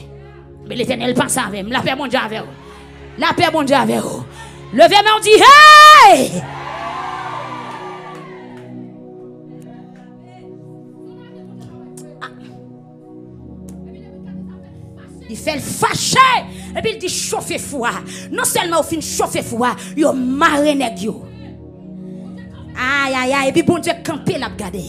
Mais l'éternel passe avec moi. La paix, mon Dieu, avec vous. La paix, bon Dieu, avec vous. Levez-moi, on dit Hey! Ah. Il fait le fâcher. Et puis il dit chauffer foi. Non seulement au fin chauffer foi, il a marre Aïe, aïe, aïe. Et puis bon Dieu, camper la garder.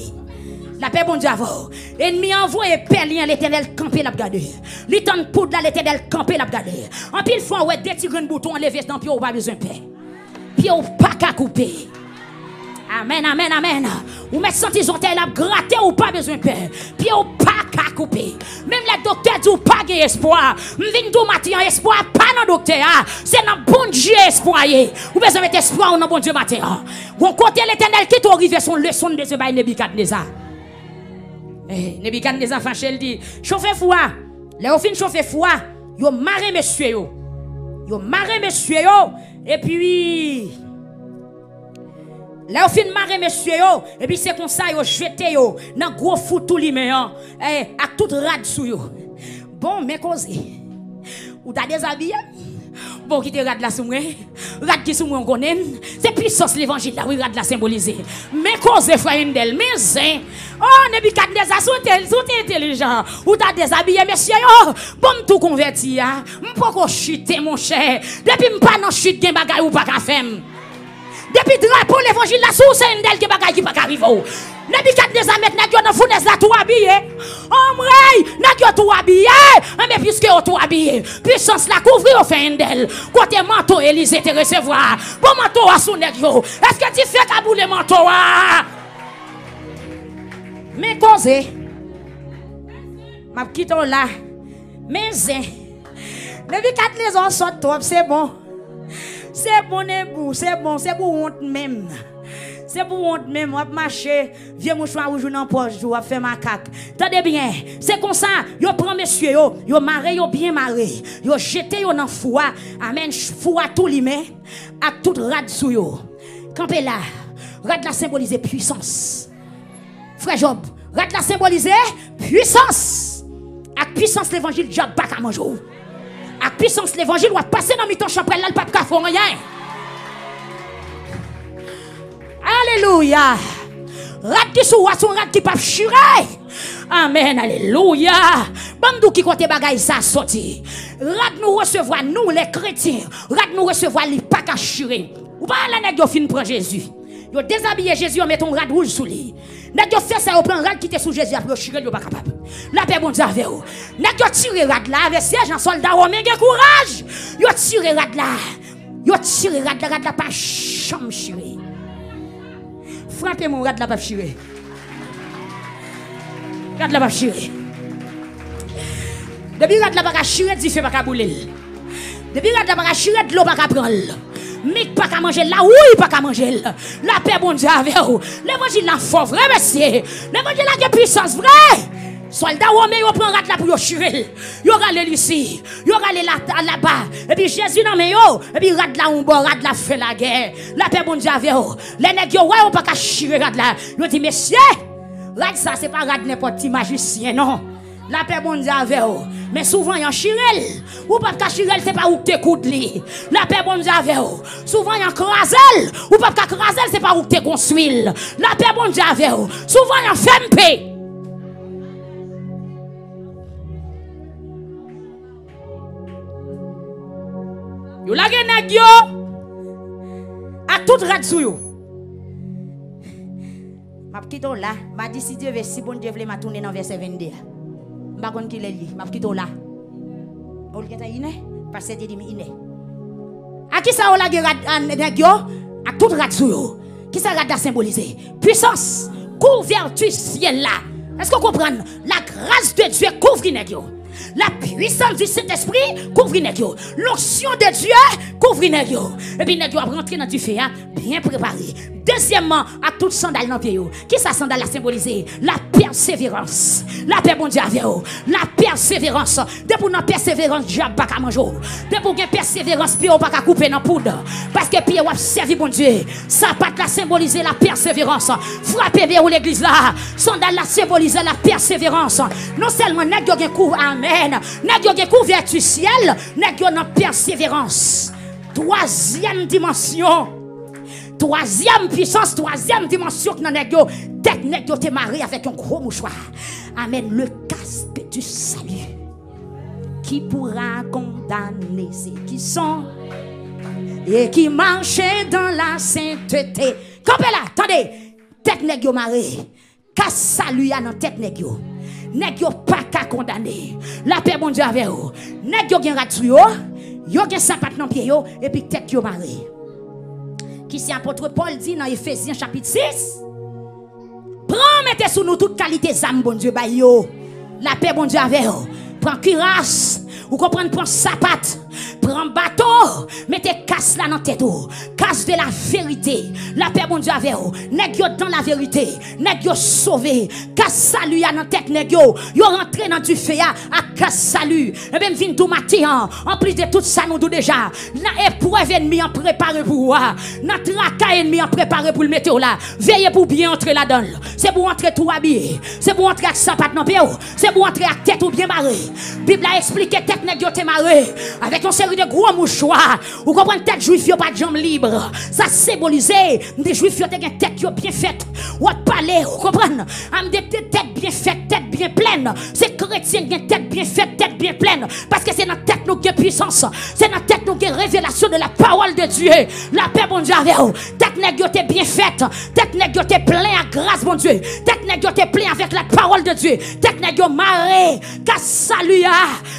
La paix, bon Dieu, avant. Ennemi envoie et à l'éternel camper la garder. L'éternel poudre l'éternel camper la garder. En pile fois, ouais, des petits boutons enlevés dans pied, ou pas besoin de paix. Pied, ou pas qu'à couper. Amen, amen, amen. Ou mettre senti zontel la gratter ou pas besoin de paix. Pied, ou pas qu'à couper. Même les docteurs disent ou pas espoir. M'vin tout matin, espoir, pas dans docteur. Ah. C'est dans bon Dieu espoir. Ou besoin mettre espoir dans bon Dieu matin. Ou côté l'éternel qui t'arrive son leçon de ce bail Nebuchadnezzar. Nebuchadnezzar fâché, il dit, chauffez foi. Là, au fin chauffer foi, yo marre monsieur yo. Yo monsieur yo. Et puis, là, au fin marre monsieur yo. Et puis, c'est comme ça, yo jeté yo. Dans gros fou tout li hein. Eh, à tout rad sou yo. Bon, mais cause. Ou t'as déshabillé? Bon, qui te rad la sou rad qui sou moi on connaît, c'est puissance l'évangile là, oui, rad la symbolisé. Mais cause frère d'elle, mais zin. Oh, Nebuchadnezzar, sont intelligent. Ou t'as déshabillé, monsieur, oh, bon, tout converti, hein. M'poko chuter, mon cher. Depuis m'pas non chute, gen bagay ou pas qu'à faire. Depuis drapeau l'évangile là, sous c'est une qui bagay qui pas arriver. Nebuchadnezzar met nèg yo dans fournaise là tout habillé. Mray, nèg yo tout habillé. Ah, mais puisque yo tout habillé, puissance la couvrir au fin d'elle. Côté manteau Élysée te recevoir. Bon manteau à sous nèg. Est-ce que tu fais kabouler manteau ah? Mais cause m'a quitté là. Mais zin. Nebuchadnezzar sort top, c'est bon. C'est bon, c'est bon, c'est bon honte même. C'est pour honte même, on marcher, vieux mouchoir rouge dans poche, on faire macaque. Tenez bien, c'est comme ça, yo prend monsieur yo, yo maré yo bien maré, yo jeté yo dans foi, amen, foi tout l'humain, à tout rad sou yo. Campé là, rad la symboliser puissance. Frère Job, rad la symboliser puissance. Avec puissance l'évangile, Job pas qu'à manger. Avec puissance l'évangile, on va passer dans mi-temps chapelle là, le pape faire rien. Alléluia. Rat qui sou son rat qui pas chiré. Amen, alléluia. Bandou qui côté bagay ça sorti. Rat nous recevoir nous les chrétiens. Rat nous recevoir li pas chirer. Ou pas la nèg yo fin prend Jésus. Yo déshabillé Jésus en mettant rat rouge sous lui. Nèg yo fait ça yo prend rat qui était sous Jésus après chirer yo pas capable. La paix bon avec vous. Nèg yo tiré rat là avec siège en soldat romain courage. Yo tiré rat là. Yo tiré rat là rat là pas chambre chirer. Frappez-moi, regarde la pape chirée. Regarde la pape chirée. Depuis regarde la pape du feu pas qu'à bouler. Depuis regarde la pape chirée, de l'eau pas qu'à prendre. Mik pas qu'à manger là, oui, pas qu'à manger là. La paix, bon Dieu, avec vous. L'évangile là, fort, vrai, monsieur. L'évangile là, qui puissance, vrai. Soldat romain, yo prend rat là pour chirer. Yo rale ici. Yo rale là là-bas. Et puis Jésus nan mais yo, et puis rat là on bon rat là fait la guerre. La paix bon Dieu avec yo. Les nèg yo ouais on pas ka chirer rat là. Yo dit messieurs, rat ça c'est pas rat n'importe qui magicien non. La paix bon Dieu avec yo. Mais souvent yon chirel. Ou pas ka chirel c'est pas ou te coude li. La paix bon Dieu avec yo. Souvent yon krasel. Ou pas ka krasel c'est pas ou te construit. La paix bon Dieu avec yo. Souvent yon femme Yo la nèg yo à tout rat yo. M'a quitté là, m'a dit si Dieu veut si bon Dieu veut m'a tourner dans verset 22. M'a kon ki le li, m'a quitté là. On geta iné parce que dit mi iné. A qui ça on la gen nèg yo? À tout rat yo. Qui ça rat symboliser? Puissance, couverture ciel là. Est-ce que vous comprenez? La grâce de Dieu couvre nèg yo. La puissance du Saint-Esprit couvre L'onction de Dieu couvre Et puis nèg yo rentrer dans du feu hein, bien préparé. Deuxièmement, à toute sandale dans pied Qui ça sandale a symbolisé La persévérance. La paix bon Dieu La persévérance. De pour notre persévérance, diable pas manger. De pour persévérance, pied pas couper dans poudre. Parce que pied a servi bon Dieu. Ça pas la symboliser la persévérance. Frappez bien l'église là. Sandale la symboliser la persévérance. Non seulement nèg yo couvre amen. Nèg yo ciel, nèg yo persévérance. Troisième dimension troisième puissance, troisième dimension que avons, tête nèg yo marré avec un gros mouchoir. Amen. Le casque du salut. Qui pourra condamner ceux qui sont et qui marchent dans la sainteté? Campez là, attendez. Tête nèg yo marré. Casse salut à dans tête nèg. Nèg yo pas qu'à condamner. La paix bon Dieu avec vous. Nèg yo gen ratu yo. Yo gen sapat pied yo et puis tête yo marré qui c'est apôtre Paul dit dans Ephésiens chapitre 6. Prends, mettez sous nous toute qualité d'âme, bon Dieu, bah La paix, bon Dieu, avec vous. Prends cuirasse. Vous comprenez, prends sapat. Prends bateau. Mettez casse là dans tête. Casse de la vérité. La paix, bon Dieu, avec vous. Nèg dans la vérité. Nèg yo sauvé. Casse salut dans tête, nèg yo. Yo rentré dans du feu à casse salut. Et eh bien, vin tout matin. En plus de tout ça, nous déjà. La épreuve ennemi en préparé pour vous. Notre tracas ennemi en préparé pour le mettre là. Veillez pour bien entrer là-dedans. C'est pour entrer tout habillé. C'est pour entrer avec sapat dans pied. C'est pour entrer avec tête ou bien barré. Bible a expliqué tête nèg yo te avec une série de gros mouchoirs. Vous comprenez tête juif yo pas de jambes libres. Ça symbolise des juifs yo une tête bien faite. Ou parler, vous comprenez Am des tête bien faite, tête bien pleine. C'est chrétien qui tête bien faite, tête bien pleine parce que c'est dans tête nous qui puissance. C'est dans tête nous qui révélation de la parole de Dieu. La paix bon Dieu avec vous. Tête te bien faite. Tête te plein à grâce bon Dieu. Tête te plein avec la parole de Dieu. Tête nèg yo maré. Salut.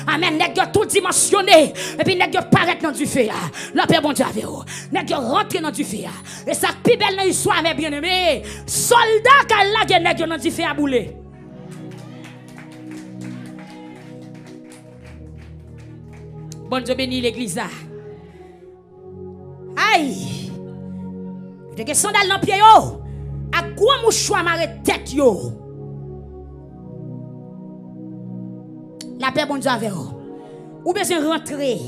Amen. Nèg yo tout dimensionné. Et puis yo paraît dans du feu. La paix bon Dieu avec vous. Nèg yo rentre dans du feu. Et ça plus belle dans l'histoire mes bien-aimés. Soldat qui la dans du feu à bouler. Bon Dieu bénit l'église. Aïe. De que sandal dans yo. À quoi mouchoir marre tête yo? La paix, bon Dieu, avec vous. Ou besoin rentrer?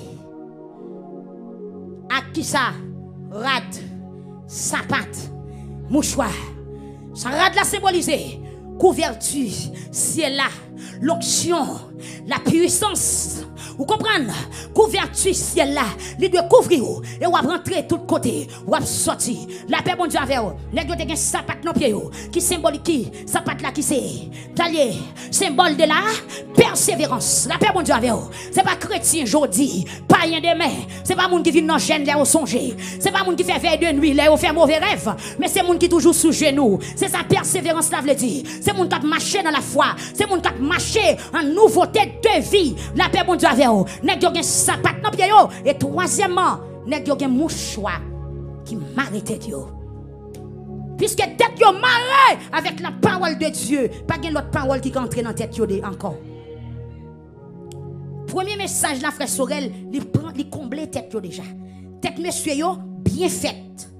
À qui ça? Rad, sapat, mouchoir. Ça rad la symboliser. Couverture, ciel là, l'onction, la puissance vous comprenez? Couverture ciel là, il doit couvrir et va rentrer tout côté, on va sortir. La paix bon Dieu avec vous. Nèg yo te gen sapat dans pied qui symbolique qui sapat là qui c'est talier, symbole de la persévérance. La paix bon Dieu avec vous. C'est pas chrétien pas rien demain. C'est pas monde qui vit dans chaîne là au songer. C'est pas monde qui fait veille de nuit là au fait mauvais rêve, mais c'est monde qui toujours sous genou. C'est sa persévérance là veut dire. C'est monde qui marché dans la foi, c'est monde qui marché en nouveauté de vie. La paix bon Dieu avec vous. Nèg yo gen sapat dans pied yo et troisièmement, nèg yo gen mouchoir qui m'arrête yo. Puisque tête yo marre avec la parole de Dieu, pas de l'autre parole qui entre dans tête yo encore. Premier message la frère Sorel, il prend tête yo déjà. Tête monsieur yo bien faite.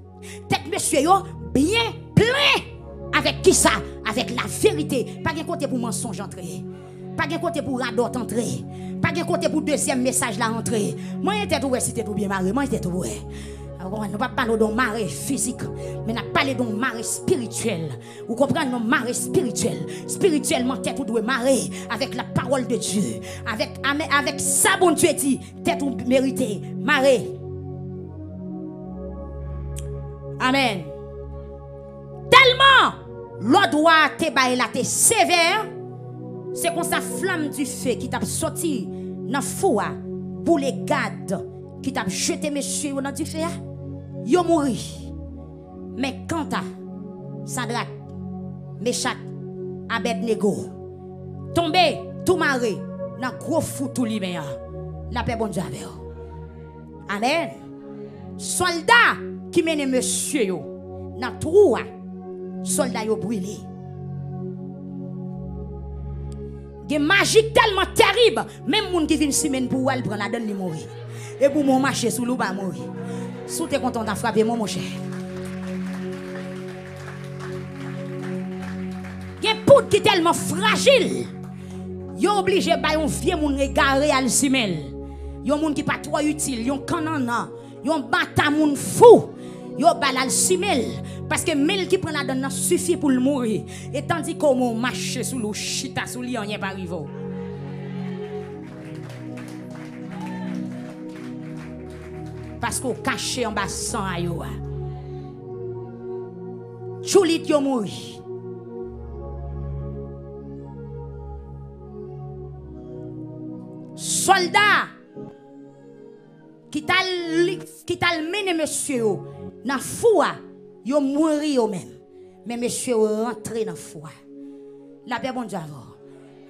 Tête monsieur yo bien plein avec qui ça? Avec la vérité. Pas de côté pour mensonge entrer. Pas de côté pour radot entrer. Pas de côté pour deuxième message là entrer. Moi j'étais tout si tout bien marré, moi j'étais tout ouais. Nous pas parler d'un marée physique, mais nous parlons d'un marée spirituel. Vous comprenez, nos marée spirituel. Spirituellement, tête ou doit marrer avec la parole de Dieu. Avec, avec ça, bon Dieu dit, tête ou mérité, marée. Amen. Tellement, l'autre doit te sévère, c'est comme sa flamme du feu qui t'a sorti dans le four pour les gardes qui t'a jeté monsieur dans du feu yo mouri. Mais quand à Sadrak, Meshach, Abednego, tombé, tout maré, dans gros fou tout lui La paix bon Dieu Amen. Soldat qui mène monsieur yo, dans trou, soldat yo brûlé. Ge magique tellement terrible, même moun qui vient semaine pour elle prendre la donne li mourir. Et pour mon marché sous l'eau pas mourir. Si tu es content de frapper, mon cher. Il y a un poudre qui tellement fragile. Il est obligé de faire un vieux monde égaré à l'simel. Il y a un monde qui n'est pas trop utile. Il y a un canana. Il y a un bata moun fou. Il y a un simel. Parce que mel qui prend la donne suffit pour le mourir. Et tandis qu'on marche sous l'eau, chita sous l'eau, on n'y est pas arrivé. parce qu'on caché en bas sang à yo. Choulit yo mouri. Soldat qui t'a mené monsieur dans foi, yo mouri yo même. Mais monsieur rentré dans foi. La paix bon Dieu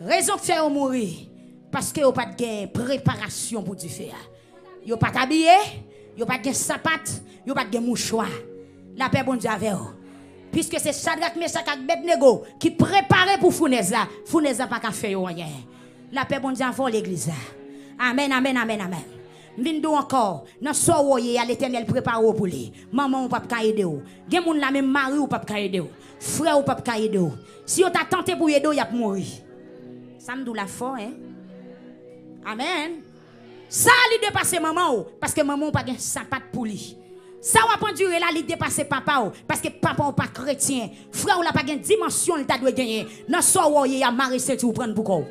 Raison que fait mourir parce que yo pas de préparation pour du faire. Yo pas habillé Yo pas de sapat, yo pas de mouchoir. La paix bon Dieu Puisque c'est Shadrach, Meshach et Abednego qui préparait pour Founès là. Founès pas qu'à faire rien. La paix bon Dieu l'église. Amen, amen, amen, amen. M'vindo encore, dans so woye à l'éternel prépare pour lui. Maman ou pas ka aider ou. Gen moun la même mari ou pas ka aider ou. Frère ou pas ka aider ou. Si on t'a tenté pour aider ou, y a. Ça me la fort hein? Amen. Ça, il dépasse maman, parce que maman n'a pas de sapat pour lui. Ça va durer là, il dépasse papa, parce que papa n'est pas chrétien. Frère, n'a pas de dimension, il doit gagner. Dans ce il y a marre, c'est tout prendre pour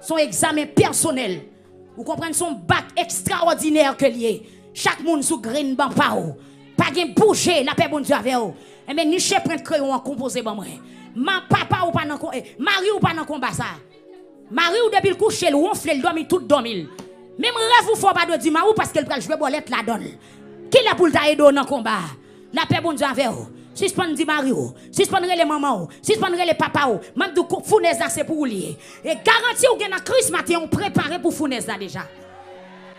Son examen personnel. Vous comprenez son bac extraordinaire que lié. Chaque monde sous green ban pa Pas de bouger, la paix bon Dieu avec vous. Et mais ni chef prendre crayon composé bon moi. Ma papa ou pas dans eh, mari ou pas dans combat ça. Marie ou depuis le coucher, le ronfle, le dormi, tout dormi. Même rêve ou faut pas de dire Marie parce qu'elle peut jouer bolette la donne. Qui l'a pour t'aider dans le combat? La paix bon Dieu avec vous. Suspendre dit Mario, suspendre les mamans, suspendre les papas, même du fournaises c'est pour lier. Et garantie ou gagne Christ matin on préparé pour fournaises déjà.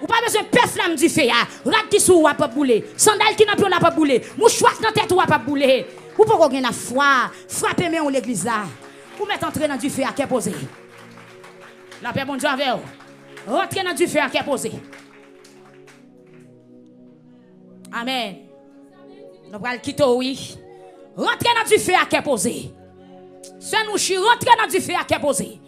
Ou pas besoin de flamme du feu, rat qui sou ou pas bouler, sandal qui n'a plus pas bouler, mouchoir dans tête ou pas bouler. Ou pas gagner la foi, frapper mais on l'église là. Ou mettre entrer dans du feu à qui poser. La paix, bon Dieu, avec vous. Rentrez dans du feu à qui posé. Amen. Nous allons quitter, oui. Rentrez dans du feu à qui posé. Ce nous rentrez dans du feu à qui posé.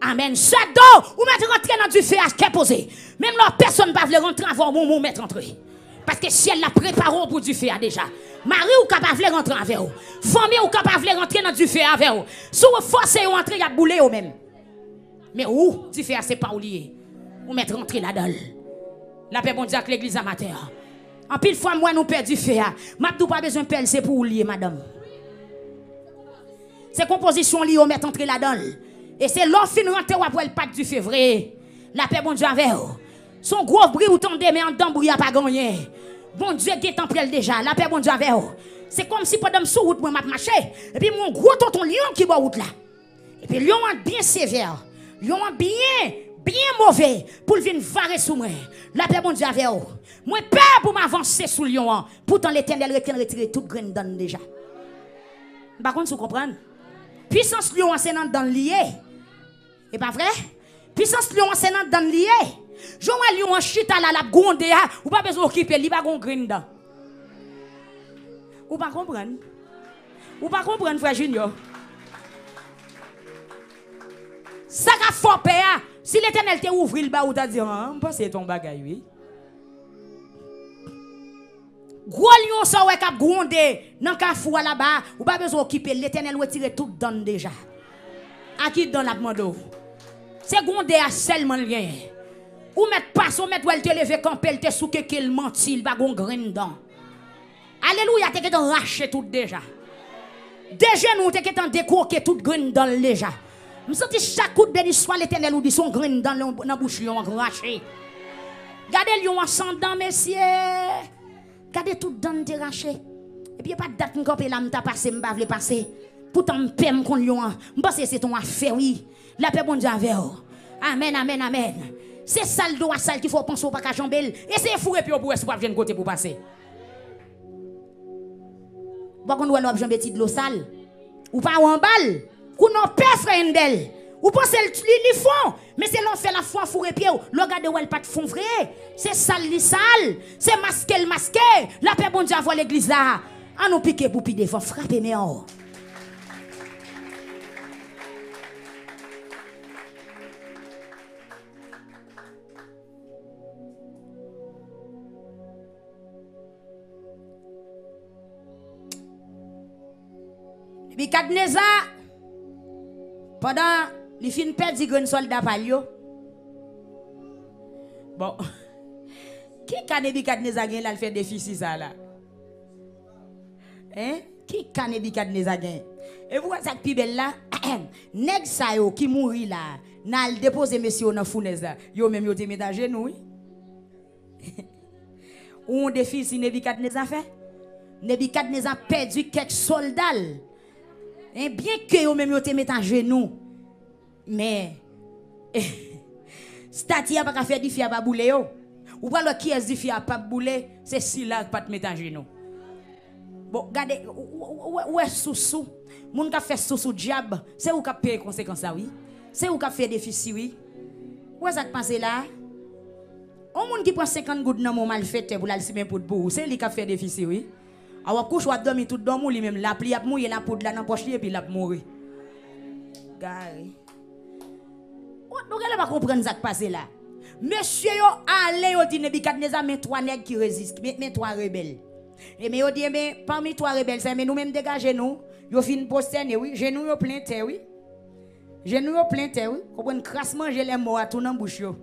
Amen. Ce dos, ou mettre rentrer dans du feu à qui posé. Même là, personne ne va rentrer avant vous, mettre entrer. Parce que si elle l'a préparé pour du feu déjà. Marie ou capable de rentrer avec vous? Famille ou capable de rentrer dans du feu avec vous? Si vous forcez ou entrer, il y a même. Mais où? Tu fais assez pas oublier Ou mettre rentrer là-dedans. La paix bon Dieu avec l'église amateur. En pile fois, moi, nous perdons du fait. Je n'ai pas besoin de pelle, c'est pour oublier, madame. C'est composition liée, on met entrer là-dedans. Et c'est l'offre fin rentrer après le pas du février. La paix bon Dieu avec Son gros bruit ou tendez, mais en dedans, bruit a pas gagné. Bon Dieu qui est en prêt déjà. La paix bon Dieu avec C'est comme si pendant sous route, moi, m'a marché. Et puis mon gros tonton lion qui va route là. Et puis lion bien sévère. Ils ont bien bien mauvais pour venir varer sous moi. La paix, bon Dieu, avec vous. Moi, peur pour m'avancer sous lion. hein. Pourtant, l'éternel retient retirer toute graine donne déjà. Par contre, vous comprenez? Puissance lion, c'est dans le lié. Et pas vrai? Puissance lion, c'est dans le lié. Je vois lion en chita là, la gonde, ou pas besoin d'occuper, il pas gon graine dedans. Ou pas comprendre? Ou pas comprendre, frère Junior? Ça qu'a fort père, si l'éternel te ouvre le bas ou t'a dit, ah, ton bagage, oui. Gros lion ça ouais k'ap gronder dans kafou là-bas, ou pas besoin occuper l'éternel retire tout donne déjà. À qui donne la demande C'est gronder à seulement rien. Ou mettre pas ou mettre ou elle te lever camper elle te sous que qu'il menti, il va gon grain. Alléluia, t'es qu'en raché tout déjà. Déjà nous t'es qu'en décoquer tout grain dans déjà. Senti chaque coup de béni soit l'éternel ou dit son grain dans dans bouche lion raché. Gardez lion ascendant messieurs. Gardez tout dans te raché. Et puis y a pas de date m'campe là m'ta passé m'pa vle passer. Pourtant m'pem kon lion. M'pense c'est ton affaire oui. La paix bon Dieu avec. Amen amen amen. C'est ça le doigt sale qu'il faut penser au pas jambel. Et c'est fou et puis pour est pas venir côté pour passer. Bon qu'on doit petit de l'eau sale. Ou pas en balle. Ou non père frère d'elle. Ou pensez le li font, mais c'est l'on fait la foi fourré pied. Le regardez où elle pas de fond vrai. C'est sale li sale, c'est masqué le masqué. La paix bon Dieu à voir l'église là. À nous piquer pour piquer faut frapper mais en haut. Nebukadnezar, pendant les fin perdu grand soldat par yo. Bon. Qui ka Nebukadnezar gen le fait déficit ça là? Hein? Qui ka Nebukadnezar gen? Et vous ça pi belle là? Nèg sa yo qui mouri là, n'al déposer monsieur dans fournaise là. Yo même yo te met à genoux. Ou un défi si Nebukadnezar fait? Nebukadnezar perdu quelques soldats. Et bien que yo même yo te met à genoux. Mais Stati a pas faire du fia pas bouler yo. Ou pas qui est du fia pas bouler, c'est si là pas te mettre à genoux. Bon, regardez, où est sous-sous? Moun ka fait sous-sous diable, c'est où ka paye conséquence ça oui? C'est où ka fait déficit oui? Où est ça que passe là? On moun qui prend 50 gouttes dans mon mal fait pour la pour pour, c'est lui qui a fait déficit oui? Awa couche ou dormi tout dans lui même la pli a mouiller la poudre là dans poche et puis la mourir. Gary. Nous ne pas comprendre ce qui passe là. Monsieur yo allé yo dit Nebukadnezar mais trois nègres qui résistent, mais, trois rebelles. Et mais yo dit parmi trois rebelles, mais nous même dégager nous, yo fin posterner oui, genou yo plein terre oui. Genou yo plein terre oui, comprendre crassement j'ai les mots à dans bouche yo.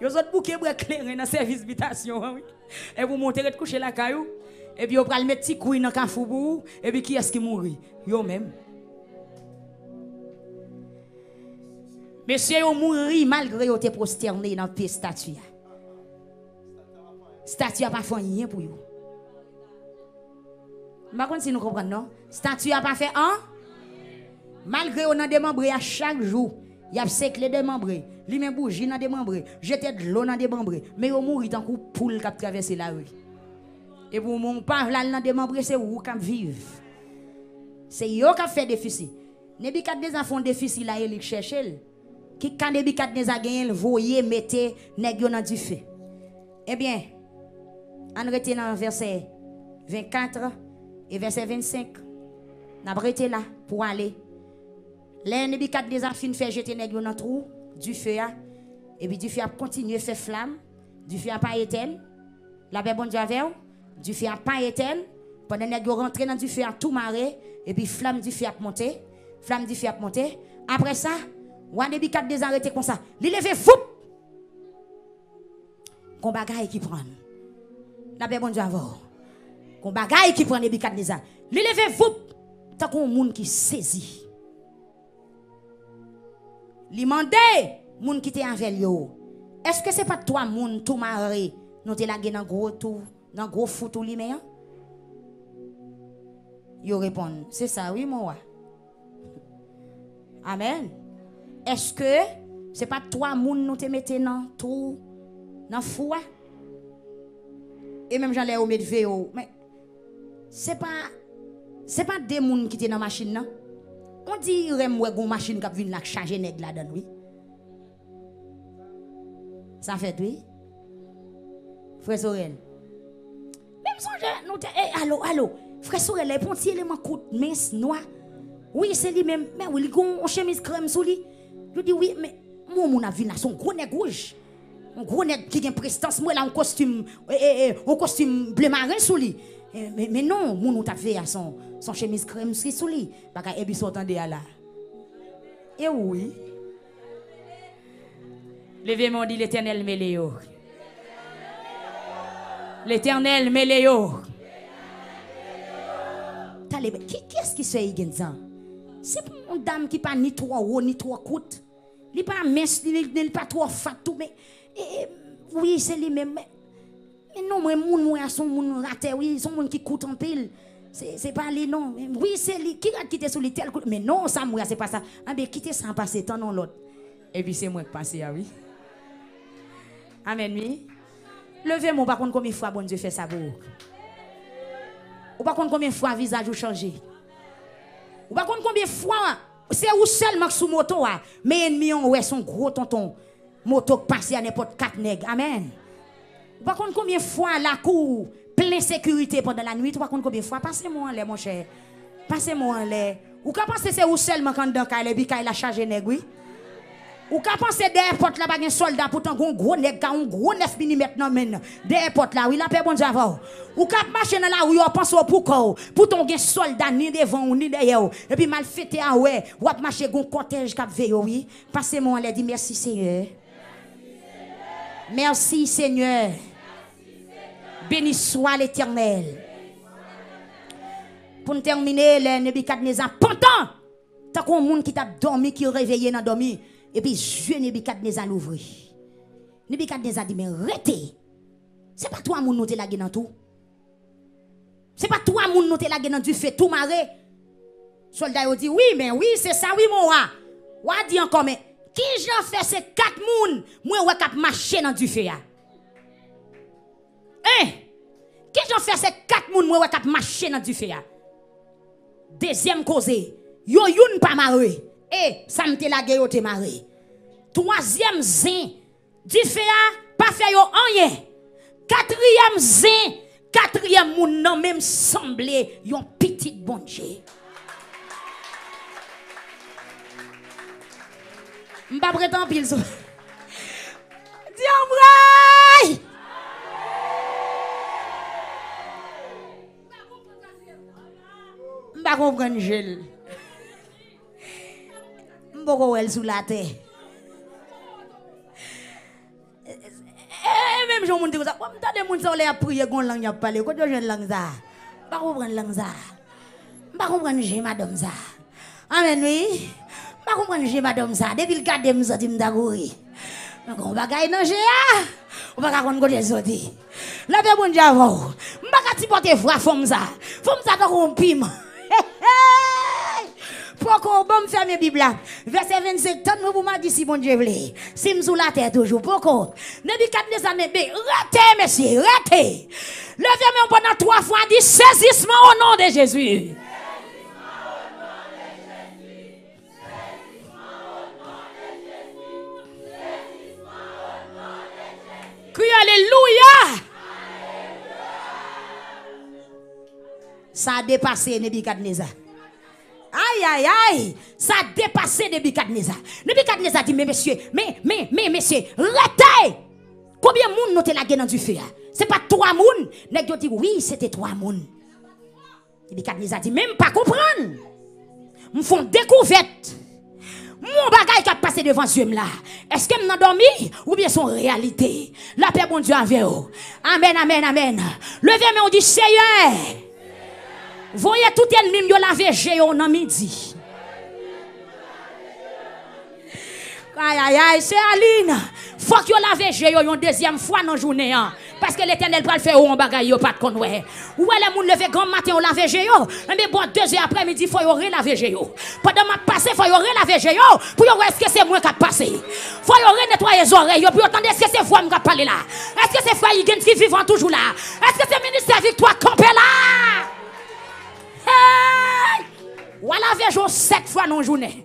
Yo zot bouquet pour éclairer dans service habitation oui. Et vous montez de coucher la caillou et puis yo pral mettre petit couille dans pour vous, et puis qui est-ce qui mourit? Yo même. Monsieur yo mouri malgré yo te prosterné dans pied statue. Statue a pas fait rien pour. Par contre si nous comprenons non, statue a pas fait un? Malgré yo nan démembré à chaque jour. Y a séclé démembré, li men bougie nan démembré, jeté de l'eau nan démembré, mais yo mouri tant coup poule qui traverser la rue. Et pour mon pas là nan démembré c'est où qui vive. C'est yo qui fait déficit. Nebukadnezar font déficit là il cherche qui quand Nebukadnezar gagne le voyer mettez nèg yo dans du feu. Eh bien, on rete dans verset 24 et verset 25. N'a arrêté là pour aller. Les Nebukadnezar fin fait jeter nèg dans trou du feu a, et puis du feu a continué faire flamme, du feu a pas éteint. La paix bon Dieu avec du feu a pas éteint. Pendant nèg rentré dans du feu a tout maré et puis flamme du feu a monté, flamme du feu a monté. Après ça, Wa Nebukadnezar arrêté comme ça. Il levé fou. Kon bagay qui prend. La paix bon Dieu avec. Kon bagay qui prend Nebukadnezar. Il levé fou. Tant qu'on monde qui saisit. Li mandé moun qui te envers yo. Est-ce que c'est pas toi moun tout maré nous te lagé dans gros tout dans gros fou tout li mais Yo répond, c'est ça oui moi. Amen. est-ce que c'est pas toi moun nous te mettez dans tout dans fou et même ai au véo mais c'est pas c'est pas des moun qui étaient dans la machine non on dirait moi une machine qui vient charger nèg là dedans oui. Ça fait oui. Frère Sorel. Même songe nous eh, allô allô. Frère Sorel les pontiers élément coûte mince noir oui c'est lui même. Mais oui il une chemise crème sous lui. Je dis oui mais moi mon a là son gros nèg rouge. Un gros nèg qui a une prestance moi là un costume eh, eh, eh, un costume bleu marin sous lui. Mais, mais non mon nous t'a fait à son son chemise crème sous lui parce que et sont à là et oui Levez-moi dit l'éternel Méléo. L'éternel Méléo. Qui, qui est-ce qui se fait C'est pour une dame qui pas ni trop haut ni trop courte. Il pas mince, il n'est pas trop fat mais oui, c'est lui même. Mais, non, moi moun moi son moun raté, oui, son moun qui coûte en pile. C'est pas lui non. Oui, c'est lui qui a quitté sur les tel mais non, ça moi c'est pas ça. Ah ben quitter sans passer tant non l'autre. Et puis c'est moi qui passe ah oui. Amen, oui. Levez-moi, par contre, combien de fois bon Dieu fait ça pour vous? Ou par contre, combien de fois visage vous changé. Ou par contre, combien de fois c'est où seulement sous moto, ah. mais ennemi ont ouais son gros tonton. Moto qui passe à n'importe quatre nègres. Amen. Ou par contre, combien de fois la cour plein sécurité pendant la nuit. Par contre, combien de fois? Passez-moi en l'air, mon cher. Passez-moi en l'air. Ou quand pensez c'est où seulement quand dans puis il a chargé nègre, oui? Ou ka penser des portes là, pas un soldat, pourtant, un gros nèg, un gros 9 mm non men. Des portes là, oui, la paix bon Dieu Ou ka marcher dans la rue, on pense au pour quoi, pour ton gen soldat ni devant ni derrière. Et puis mal fêté ah ouais, ou ap marcher gon cortège cap veille oui. Passez-moi, on dit merci Seigneur. Merci Seigneur. Béni soit l'Éternel. Pour terminer, les Nebuchadnezzar, pendant, tant qu'on monde qui t'a dormi, qui réveillé dans dormi, et puis, je Nebuchadnezzar l'ouvrir. Nebuchadnezzar dit, mais arrêtez. C'est pas toi, mon noté la dans tout. C'est pas toi, mon noté la dans du fait tout maré. Soldat dit, oui, mais oui, c'est ça, oui, mon roi. Wa dit encore, mais qui j'en fait ces quatre moun, moi, ouais, cap marcher dans du fait, Hein? Qui j'en fait ces quatre moi, ouais, cap marcher dans du fait, Deuxième cause, yo youn pas maré. Et ça me la gueule te maré. Troisième zin, du fait pas fait yo rien. Quatrième zin, quatrième moun nan même semblé yon petit bon Dieu. M'pa prétend pile so. Diambraille. M'pa comprendre gel mboko wel sous la terre. Eh, même gens moun dit ça, on tande moun ça a prier gon langue a parler, ko jeune langue ça. Pas comprendre langue ça. Pas comprendre j'ai madame ça. Amen oui. J'ai madame ça. Depuis le garder me sorti m'da courir. On bagay nan j'ai ah. On va kon côté sorti. La paix bon Dieu avant. M'pa ka ti porter foi femme ça. Femme ça ta piment. Pourquoi bon fermer Bible Verset 25, tant vous m'a dit si bon Dieu voulait. Si me sous la terre toujours. Pourquoi Nebuchadnezzar mais ratez monsieur, ratez. Levez-moi pendant trois fois dit saisissement au nom de Jésus. Crie Alléluia. Ça a dépassé Nebuchadnezzar. Aïe, aïe, aïe. Ça a dépassé Nebuchadnezzar. Nebuchadnezzar dit, mais monsieur, mais, mais, mais, monsieur, ratez. Combien de monde la guerre dans du feu? Hein? C'est pas trois moun. Nèg dit, oui, c'était trois moun. Nebuchadnezzar dit, même pas comprendre. Me font découverte. Mon bagage qui a passé devant Dieu là. Est-ce que m'a dormi ou bien son réalité? La paix bon Dieu avec vous. Amen, amen, amen. Levez-moi, on dit Seigneur. Voyez tout ennemi yo lavé géo dans midi. Aïe aïe aïe, c'est Aline. Faut que yo lavé géo une deuxième fois dans journée hein. Parce que l'éternel va le faire en bagaille, yo pas de con, ouais. Ou les moun levé grand matin, on lave yo? Mais bon, deux heures après midi, faut yo relaver yo. Pendant ma passé, faut yo relaver yo. Pour yo est-ce que c'est moi qui a passé. Faut yo nettoyer les oreilles, attendre est-ce que c'est vous qui a parlé là. Est-ce que c'est frère Higgins qui vivant toujours là? Est-ce que c'est ministère Victoire campé là? Ou laver yo sept fois dans journée.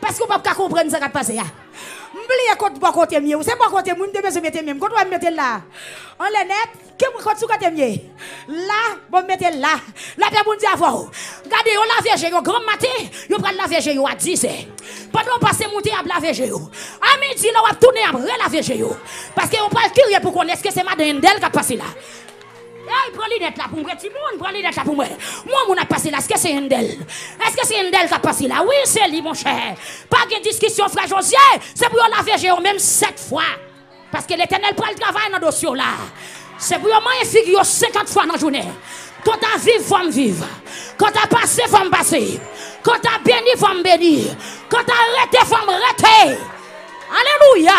Parce que vous ne pouvez pas comprendre ce qui a passé. M'oubliez quand vous côté mieux. C'est pas côté moun de besoin mettre mieux. Quand vous mettez là. On les net. Que vous quand côté mieux. Là, vous mettez là. Là bien bon dire avant. Regardez, on la vierge au grand matin, vous prenez la vierge à 10 h Pendant qu'on passe monter à la vierge À midi va tourner après la vierge Parce que on pas curieux pour connaître que c'est madame d'elle qui a passé là. Hey, prends lunette là pour moi, petit monde, prends lunette là pour moi. Moi, mon a passé là, est-ce que c'est Endel Est-ce que c'est Endel qui a passé là? Oui, c'est lui, mon cher. Pas de discussion, frère Josier. C'est pour la verger même sept fois. Parce que l'éternel prend le travail dans le dossier là. C'est pour moi figure 50 fois dans la journée. Quand tu vivre, faut me vivre. Quand tu passé, faut me passer. Quand tu béni, faut me bénir. Quand tu arrêté, faut me arrêter. Alléluia.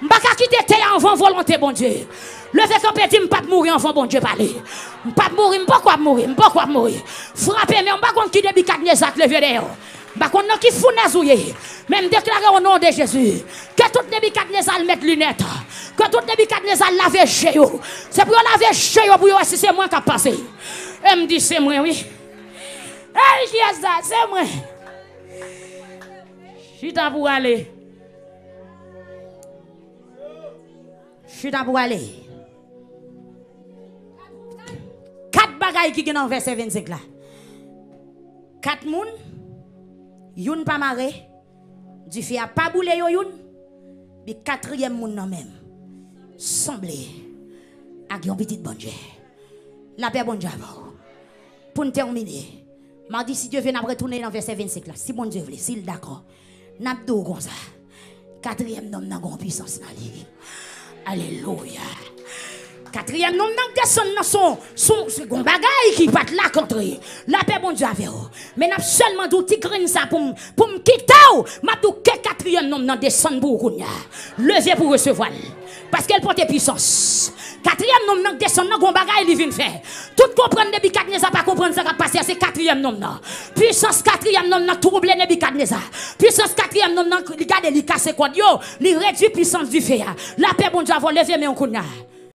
Je ne vais pas quitter avant volonté, bon Dieu. Le fait qu'on peut dire, pas mourir enfant, bon Dieu, parler. Pas mourir, pourquoi mourir, pourquoi mourir. Frapper, mais va pas qui débit Kadnezak levé d'ailleurs. Pas qu'on qui fout nazouye. Même déclarer au nom de Jésus. Que tout Nebuchadnezzar mette lunettes. Que tout Nebuchadnezzar lave chez eux. C'est pour laver chez eux pour voir si c'est moi qui a passé. Elle me dit c'est moi, oui. Hey, Jésus, c'est moi. Je suis pour aller. Je suis pour aller. Bagailles qui sont dans verset 25 là. Quatre moun, youn pas maré, du fait a pas boulé yo youn, puis quatrième moun non même. Semblé à un petit bon Dieu. La paix bon Dieu Pour terminer, mardi si Dieu vient retourner dans verset 25 là, si bon Dieu veut, s'il d'accord, n'a pas comme ça. Quatrième nom n'a pas puissance dans Alléluia. Quatrième nom n'a descend dans son son second bagaille qui bat la contre. La paix bon Dieu avec vous. Mais seulement tout petit ça pour pour me quitter. M'a tout que quatrième nom n'a descend pour vous. Levez pour recevoir. Parce qu'elle porte puissance. Quatrième nom n'a descend dans bagaille il vient faire. Tout comprendre Nebuchadnezzar pas comprendre ça qui passer c'est quatrième nom. Puissance quatrième nom n'a troublé Nebuchadnezzar. Puissance quatrième nom n'a regarder il casse quoi il réduit puissance du feu. La paix bon Dieu va lever mais on connaît.